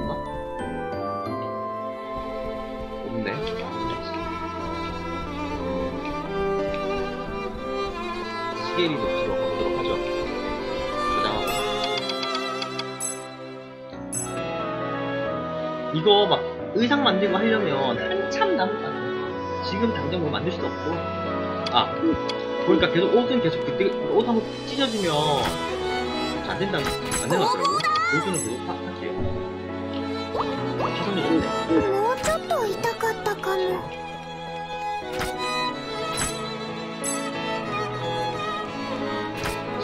S2: 이거 막 의상 만들고 하려면 한참 남은 거 같아요. 지금 당장 뭐 만들 수도 없고. 아, 보니까 계속 옷은 계속 그때 옷 한번 찢어지면 안 된다는, 안 된다더라고. 옷은 계속 하- 하세요. 최선을 좋네.
S3: もうちょっと痛かったかも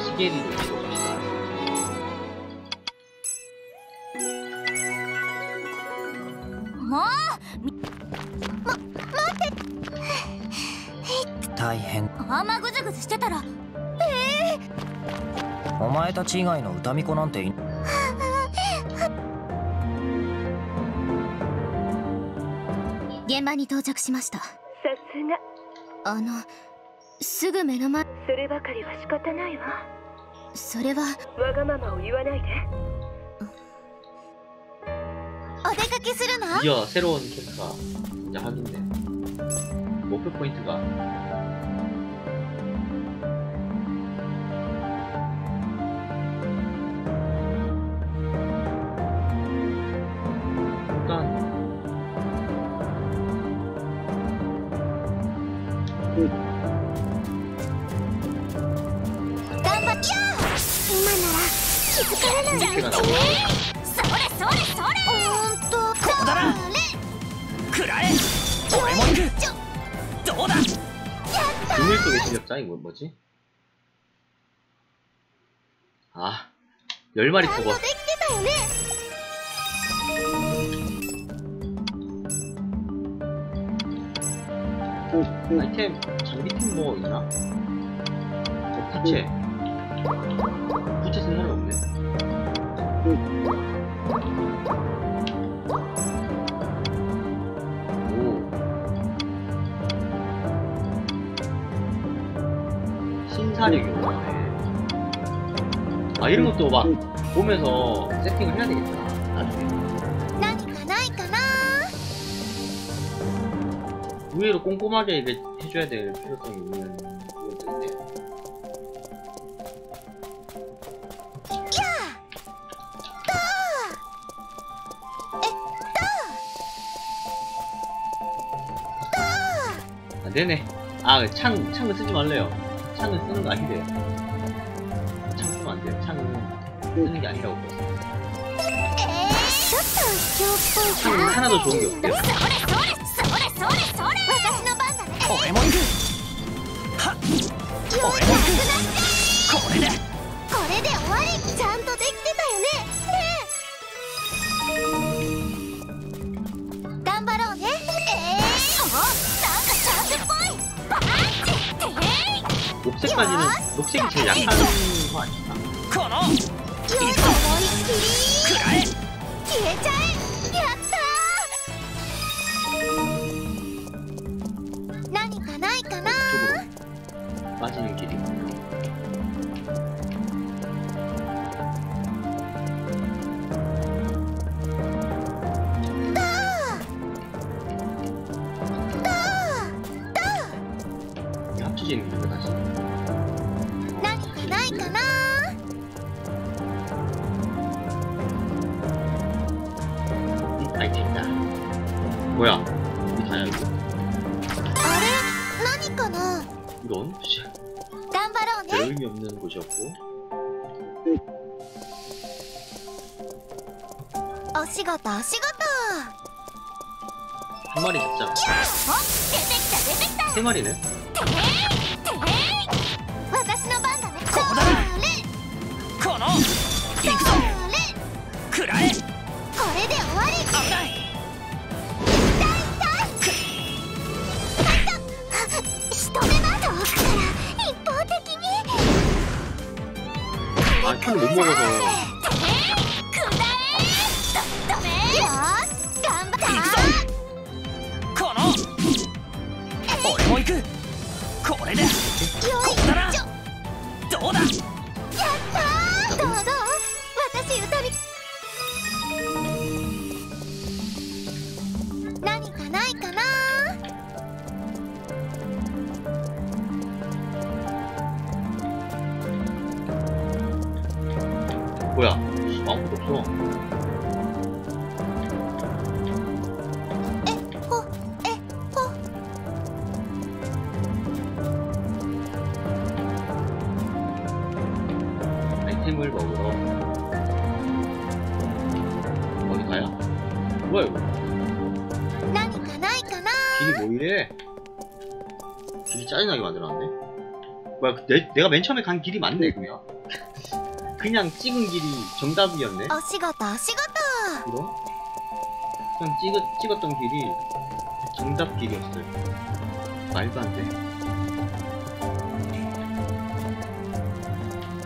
S2: 시계리로 찍어
S9: あんまぐずぐずしてたら
S6: お前たち以外の歌巫女なんてい
S3: 現場に到着しました
S11: さすが
S3: あのすぐ目の前
S11: そればかりは仕方ないわ
S3: それは
S11: わがままを言わないで
S3: お出かけするの
S2: 드디어 새로운 캐릭터 이제 확인돼. 목표 포인트가
S7: ここだな食らえ俺も行くどうだ
S2: 비밀 속의 실력자 이거 뭐지? 아, 열 마리
S3: ちゃんと
S2: 커버.
S3: できてたよね
S2: 아이템 장비템 뭐 있나? 어, 부채. 오. 신사력이 오네. 아, 이런 것도 막 보면서 세팅을 해야 되겠다. 나중에. 의외로 꼼꼼하게 해줘야 될 필요성이 있는. 되네. 아, 창, 창을 쓰지 말래요. 창을 쓰는 거 아니래요. 창 쓰면 안 돼요. 창은 쓰는 게 아니라고 그랬어요. 창은 하나 더 좋은 게 없대요.
S9: 어,
S2: 에몬드! 까지는, 녹색이 제일 약한 거 아닐까?
S3: 迫れ私の番だね
S7: ここだこの行くぞ。くらえ。
S3: これで終わり
S7: 危ないんもだ 내, 내가 맨 처음에 간 길이 맞네 그냥 그냥 찍은 길이 정답이었네.
S12: 아 시가다. 시가다!
S7: 이거? 그냥 찍었, 찍었던 길이 정답 길이었어요. 말도 안돼.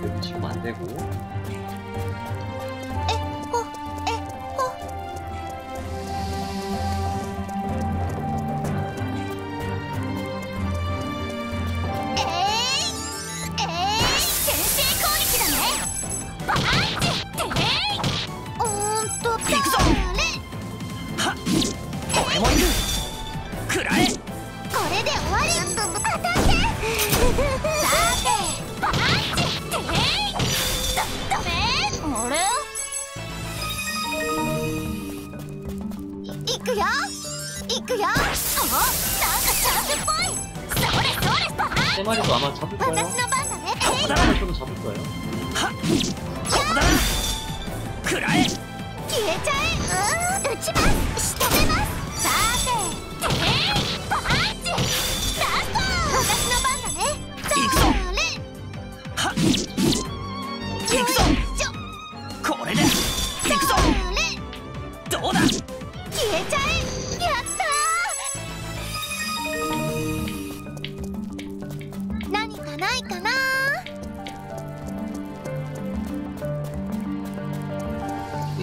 S7: 여기 지금 안되고.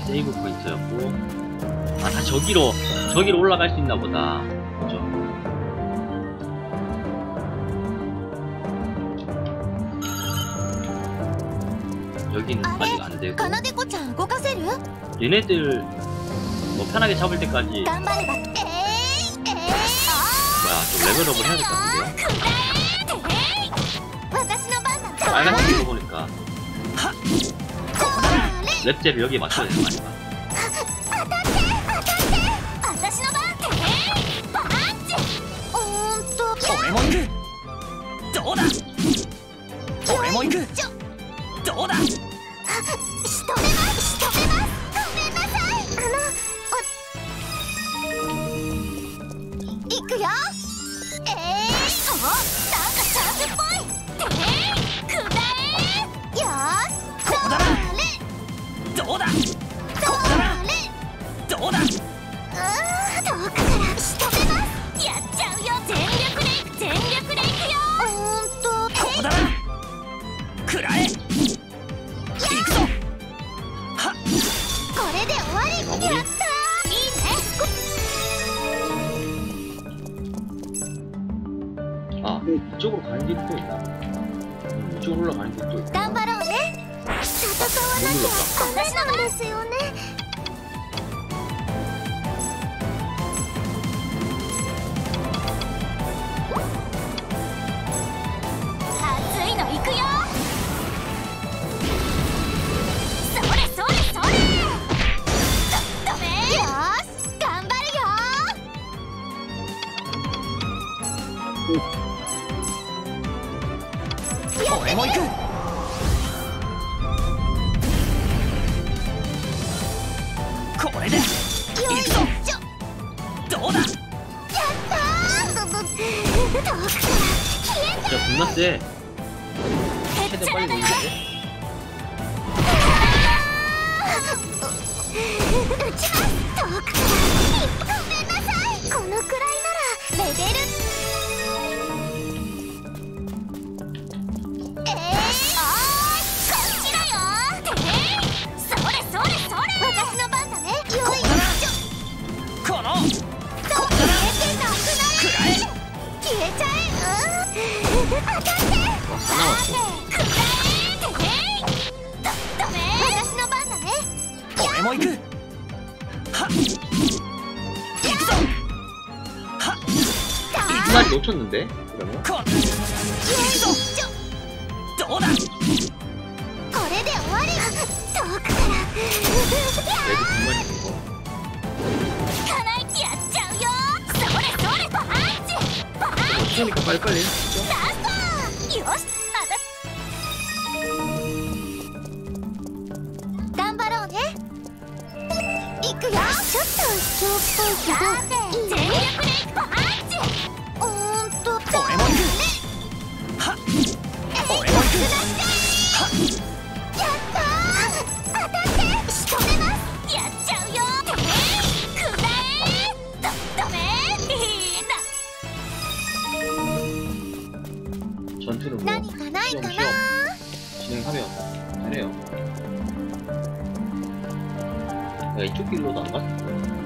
S7: 세이브 포인트였고. 아 다 저기로 저기로 올라갈 수 있나 보다. 그죠?
S12: 여기는
S7: 아직 안 되고. 얘네들 뭐 편하게 잡을 때까지. 뭐야 좀 레벨업을 해야 될 것 같은데요? 빨간색이 보니까. 랩제를 여기에 맞춰야 되는 거 아닌가?
S2: も行く。く行
S7: 니
S9: よし。ちょっと卑怯っぽいけど全力でパンチうーんと
S13: 俺も行くはっ俺も行くはっ
S9: やったー当たって仕留めますやっちゃうよてめえくらえどどめいいな
S7: 전투는 뭐
S9: 何かないかな
S7: 진행하면 되네요. 이쪽 길로 도 안 갔어. 길이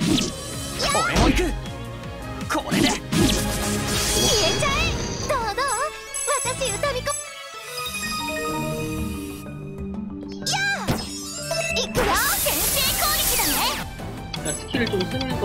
S13: 俺も行くこれで
S9: 消えちゃえどうどう私歌みこやあいくよ先制攻撃だね
S7: 일단 스킬을 좀 쓰면서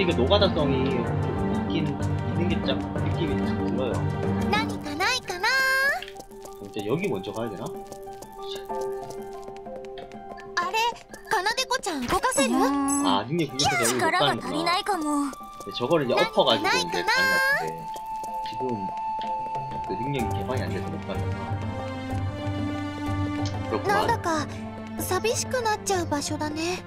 S7: 확실히 그 노가다성이 좀 있긴 있는 게 짝 느낌이 딱 들어요
S9: 何かないかな
S7: 진짜 여기 먼저 가야 되나?
S9: あれかなでこちゃん動かせる
S7: 아 능력 부족해서 여기 못
S2: 力が足りな
S7: 가는구나
S2: いかも
S7: 근데 저거를 이제 엎어가지고
S9: 나이
S7: 이제 가는
S9: 나이
S7: 것 같은데 지금 그 능력이 개방이 안 돼서 못 가니까
S9: なんだ
S7: 그렇구만
S9: か寂しくなっちゃう場所だね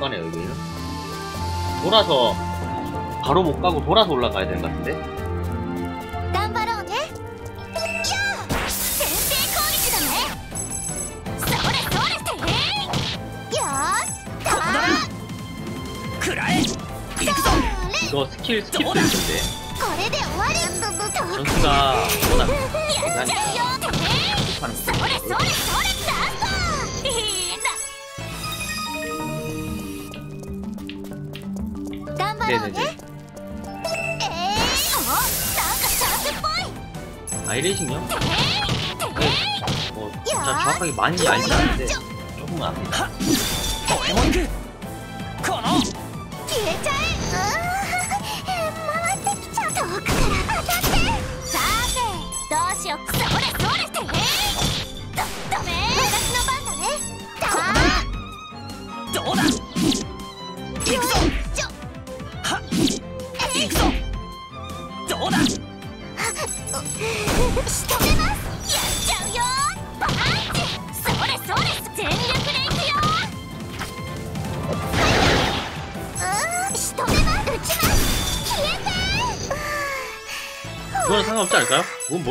S7: 순간에 여기는? 돌아서 바로 못 가고 돌아서 올라가야 되는 것 같은데? 이거 스킬
S9: 스킵도 있는데.
S2: 전투가 워낙
S7: 대단히 어떻게 해야
S2: 아이레이싱요? 네. 뭐, 자, 정확하게 많이 알지 않는데, 조금은 압니다.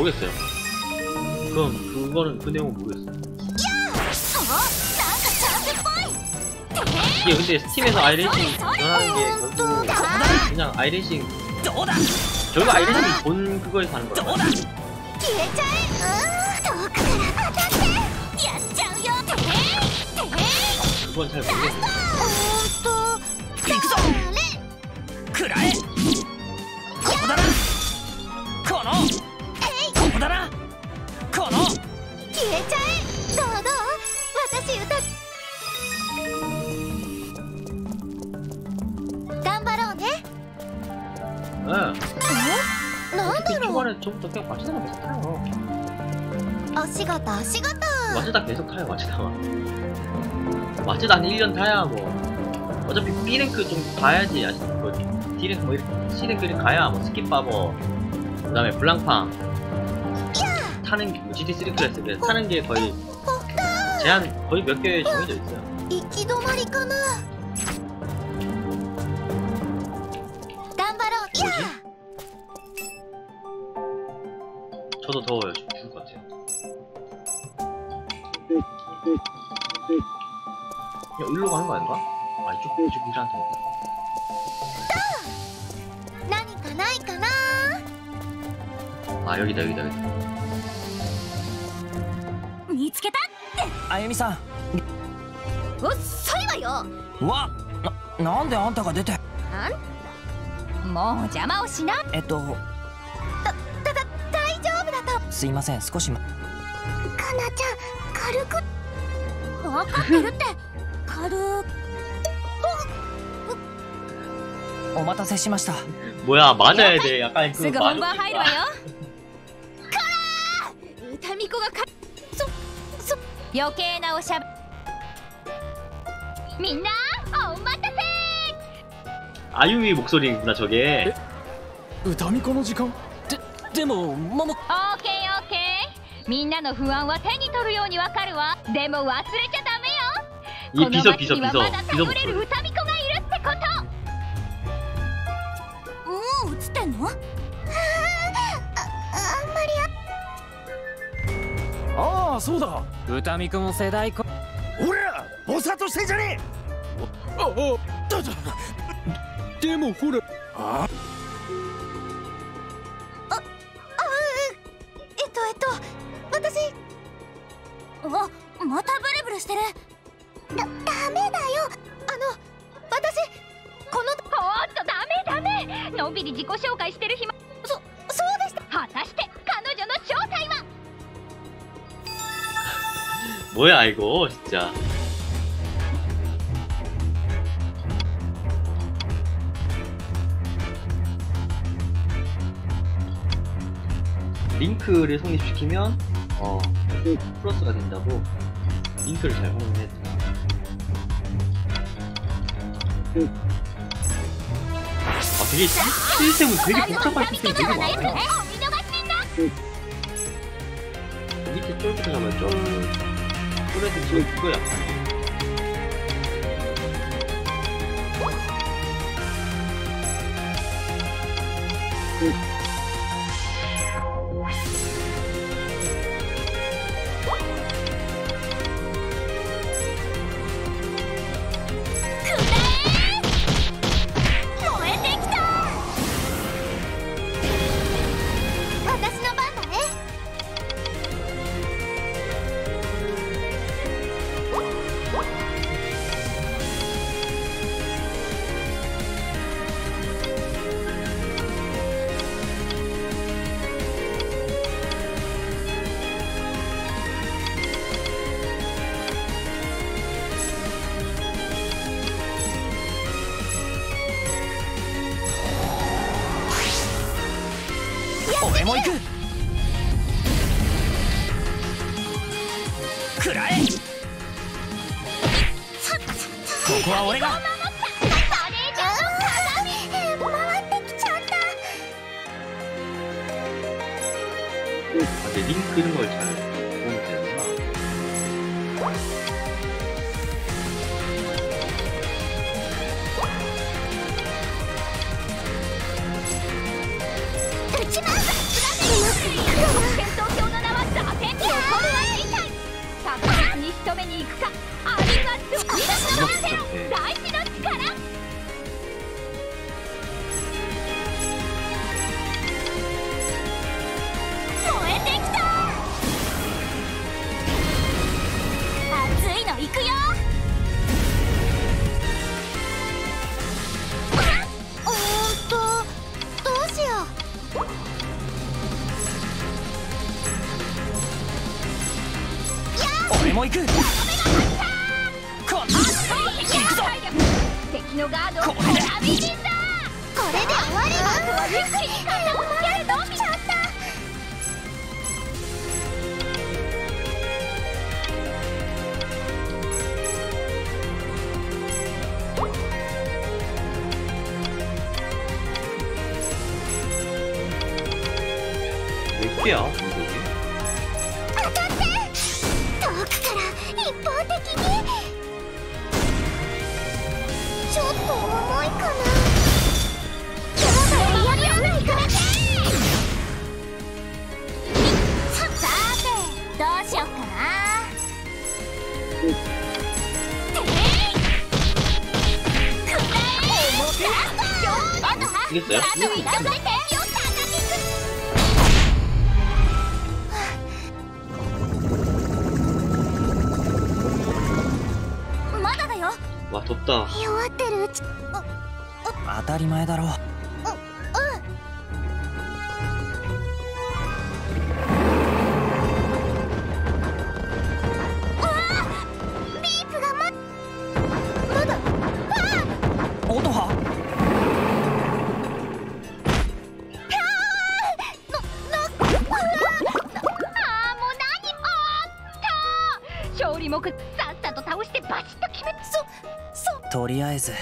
S2: 모르겠어요. 그럼 그거는 그 내용은 모르겠어요. 이게 근데 스팀에서 아이레싱 변하는 게 결국 그냥 아이레싱 결국 아이레싱이 본 그거에서 하는
S7: 거야.
S2: 그건 잘 모르겠어.
S7: 시가다 시가다.
S2: 와즈다 계속 타요 마즈다 와즈다는 1년 타야 뭐. 어차피 B랭크 좀 가야지 아직. 뭐 D랭크 뭐 C랭크를 가야 뭐 스킵바버 그 다음에 블랑팡. 타는 게 뭐, GT3 클래스. 타는 게 거의 제한 거의 몇 개 정해져 있어요? 이기도 말이거나 아닌가? 아 이쪽 이쪽 일한테
S7: 何かないかな
S2: 아 여기다 여기다 여기다
S8: 見つけた
S6: あゆみさ
S7: 遅いわよ
S6: んわななんであんたが出て
S8: もう邪魔をしな
S6: えっと
S7: ただ大丈夫だと
S6: すいません少しま
S7: かなちゃん軽く分かってるって 軽く
S6: お待たせしました
S2: 뭐야 맞아야 돼 약간
S8: す
S2: 그
S8: ぐ本番入るわよ
S7: 아, 歌美子がか
S8: 余計なおしゃべみんなお待たせ
S2: 아유미 목소리구나 저게
S14: 歌美子の時間ででもママ
S8: オーケーオーケーみんなの不安は手に取るようにわかるわでも忘れちゃ いピソピソピソピソ
S7: もう映ってんの？ああんまり
S14: ああそうだ。歌巫子も世代子
S4: おらおさとせてんじゃね
S14: えでもほら
S7: あああえっとえっと私あまたブルブルしてるの
S8: んびり自己紹介してる暇
S7: そそうでした
S8: 果たして彼女の正体は
S2: 뭐야 이거 진짜 링크를 성립시키면 어 플러스가 된다고 링크를 잘 활용해 아 되게 시스템은 되게 복잡한 시스템이 되게 많아요. 밑에 쫄깃하면 쫄, 쫄에서 지금 그거 약간.
S8: 止めに行くか。
S3: え
S7: ず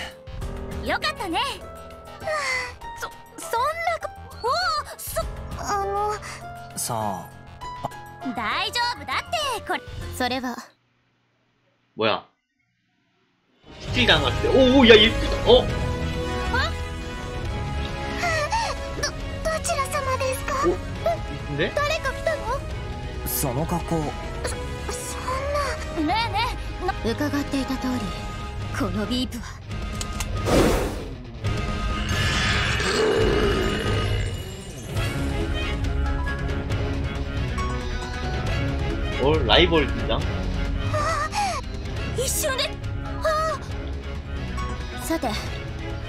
S3: ゴリティじゃん、あ、一瞬で、さて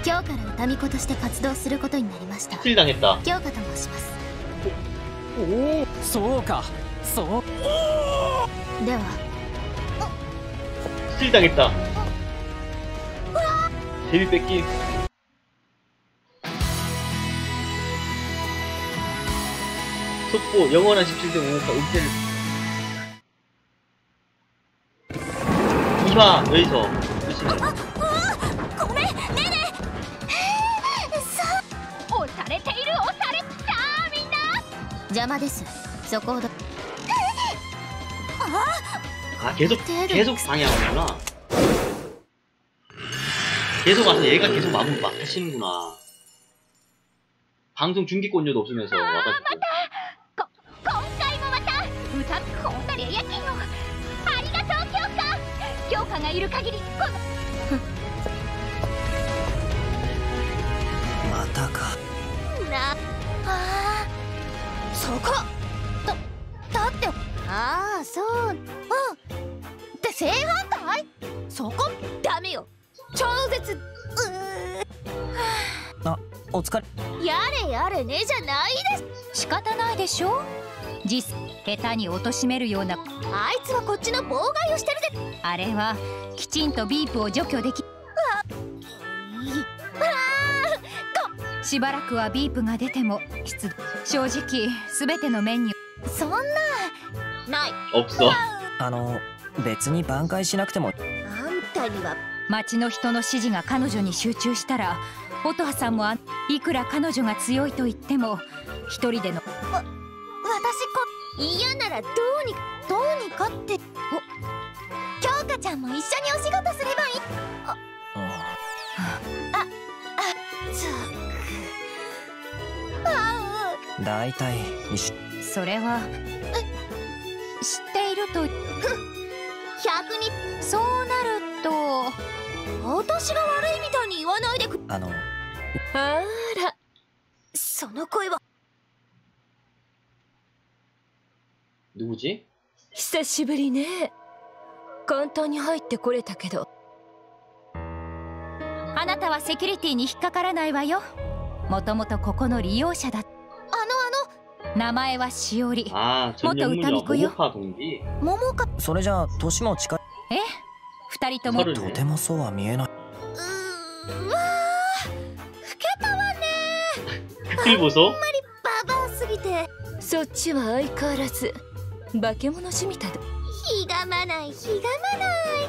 S3: 今日から歌巫女として活動することになりました。
S2: つだ減った
S3: 京かと申します。
S14: おおそうか。そう。
S3: では。
S2: つだげたヘビペキ속보 영원한 17등 5호가 은퇴를 디바 여기서.
S3: 조심해
S2: 아 계속 계속 방해하구나. 계속 와서 얘가 계속 마무리 막 하시는구나. 방송 중기권료도 없으면서 와가지고.
S8: 教科がいる限りこの。
S7: またか。
S3: なあそこ。だだってああそう。あって正反対？そこ？ダメよ。超絶。う
S7: あお疲れ。
S3: やれやれねじゃないです。
S8: 仕方ないでしょ。実下手に貶めるような
S3: あいつはこっちの妨害をしてるぜ。
S8: あれはきちんとビープを除去できしばらくはビープが出ても湿正直すべてのメニュー
S7: そんなない。
S6: あの別に挽回しなくても。
S7: あんたには。
S8: 町の人の指示が彼女に集中したら音羽さんもいくら彼女が強いと言っても一人でのあ
S7: 私こ嫌ならどうにどうにかって。お京香ちゃんも一緒にお仕事すればいい。つあ
S6: 大体一緒
S8: それは知っていると
S7: う百人
S8: そうなると
S7: 私が悪いみたいに言わないでく。
S6: あの
S11: あら。
S7: その声は
S2: 누구지?
S11: 久しぶりね簡単に入ってこれたけど
S8: あなたはセキュリティに引っかからないわよもともとここの利用者だ
S7: あの
S8: 名前はしおり
S2: 아, 전
S8: 뭐또
S2: 연문이와
S8: 의탐이고요?
S2: 모모카 동기.
S7: あの桃香
S6: それじゃあ年も近い
S8: え二人とも
S2: 서른
S6: と
S2: 네
S6: てもそうは見えないう
S7: ーうわー老けたわね
S2: 댓글 보소?
S7: ババアすぎて
S11: そっちは相変わらず 化け物趣味たど
S7: ひがまないひがまない。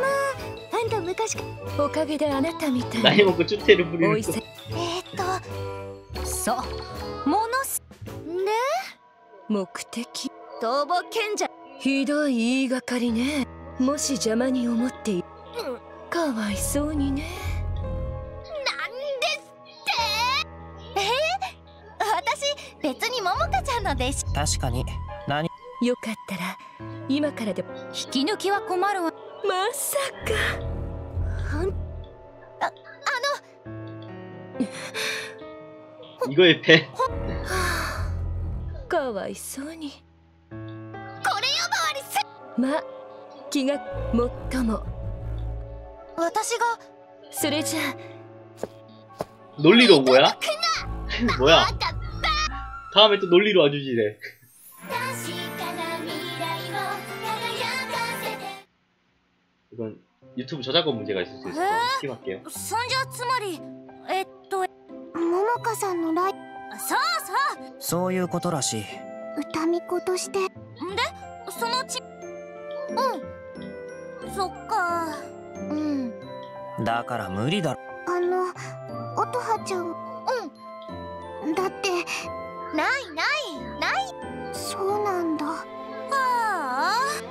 S7: まああんた昔か
S11: おかげであなたみたい。
S2: 何も
S11: こ
S2: っちテ
S11: レビ
S7: えー、っと
S8: そうものす。
S7: ね？
S11: 目的。
S7: 逃亡賢者
S11: ひどい言いがかりね。もし邪魔に思っている、うん、かわいそうにね。
S7: なんですって？えー、私別に桃香ちゃんの弟子。
S6: 確かに。
S11: よかったら今からでも
S8: 引き抜きは困るわ
S11: まさか
S7: ほん
S2: 이거에 배.
S11: かわいそうに
S7: これ呼ばわりす
S11: まあ気がもっとも
S7: 私が
S11: それじゃあ
S2: 논리로 뭐야? 뭐야?
S7: わかった
S2: 다음에 또 논리로 와주지래. 이건 유튜브 저작권 문제가 있을 수 있어서 스킵할게요.
S7: そんじゃつまりえっと桃香さんのライそうそう
S6: そういうことらしい
S7: 歌巫女としてんでそのちうんそっかうん
S6: だから無理だろ
S7: あの音羽ちゃんうんだってないないないそうなんだああうん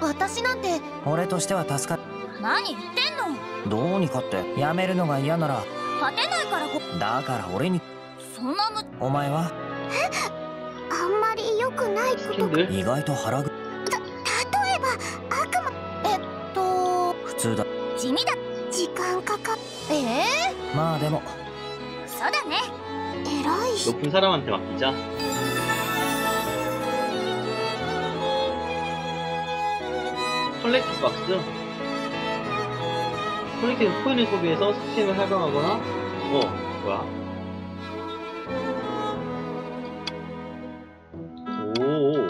S7: 私なんて
S6: 俺としては助かる
S7: 何言ってんの
S6: どうにかってやめるのが嫌なら
S7: 勝てないからこ
S6: だから俺に
S7: そんなむ
S6: お前は
S7: あんまり良くないこと
S2: 근데
S6: 意外と腹ぐ
S7: 例えば悪魔えっと
S6: 普通だ
S7: 地味だ時間かかええ
S6: まあでも
S7: そうだね偉いし
S2: 높은 사람한테 맡기자. 컬렉티브 박스. 컬렉티브 코인을 소비해서 스팀을 활성화하거나, 어, 뭐야? 오.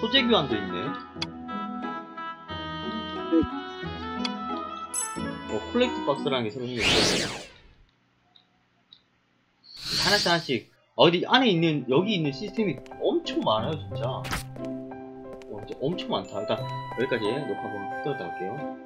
S2: 소재 교환도 있네. 어, 콜렉트 박스라는 게 새로 생겼어. 하나씩 하나씩 어디 안에 있는 여기 있는 시스템이 엄청 많아요 진짜 엄청 많다. 일단 여기까지 녹화 한번 끊었다 할게요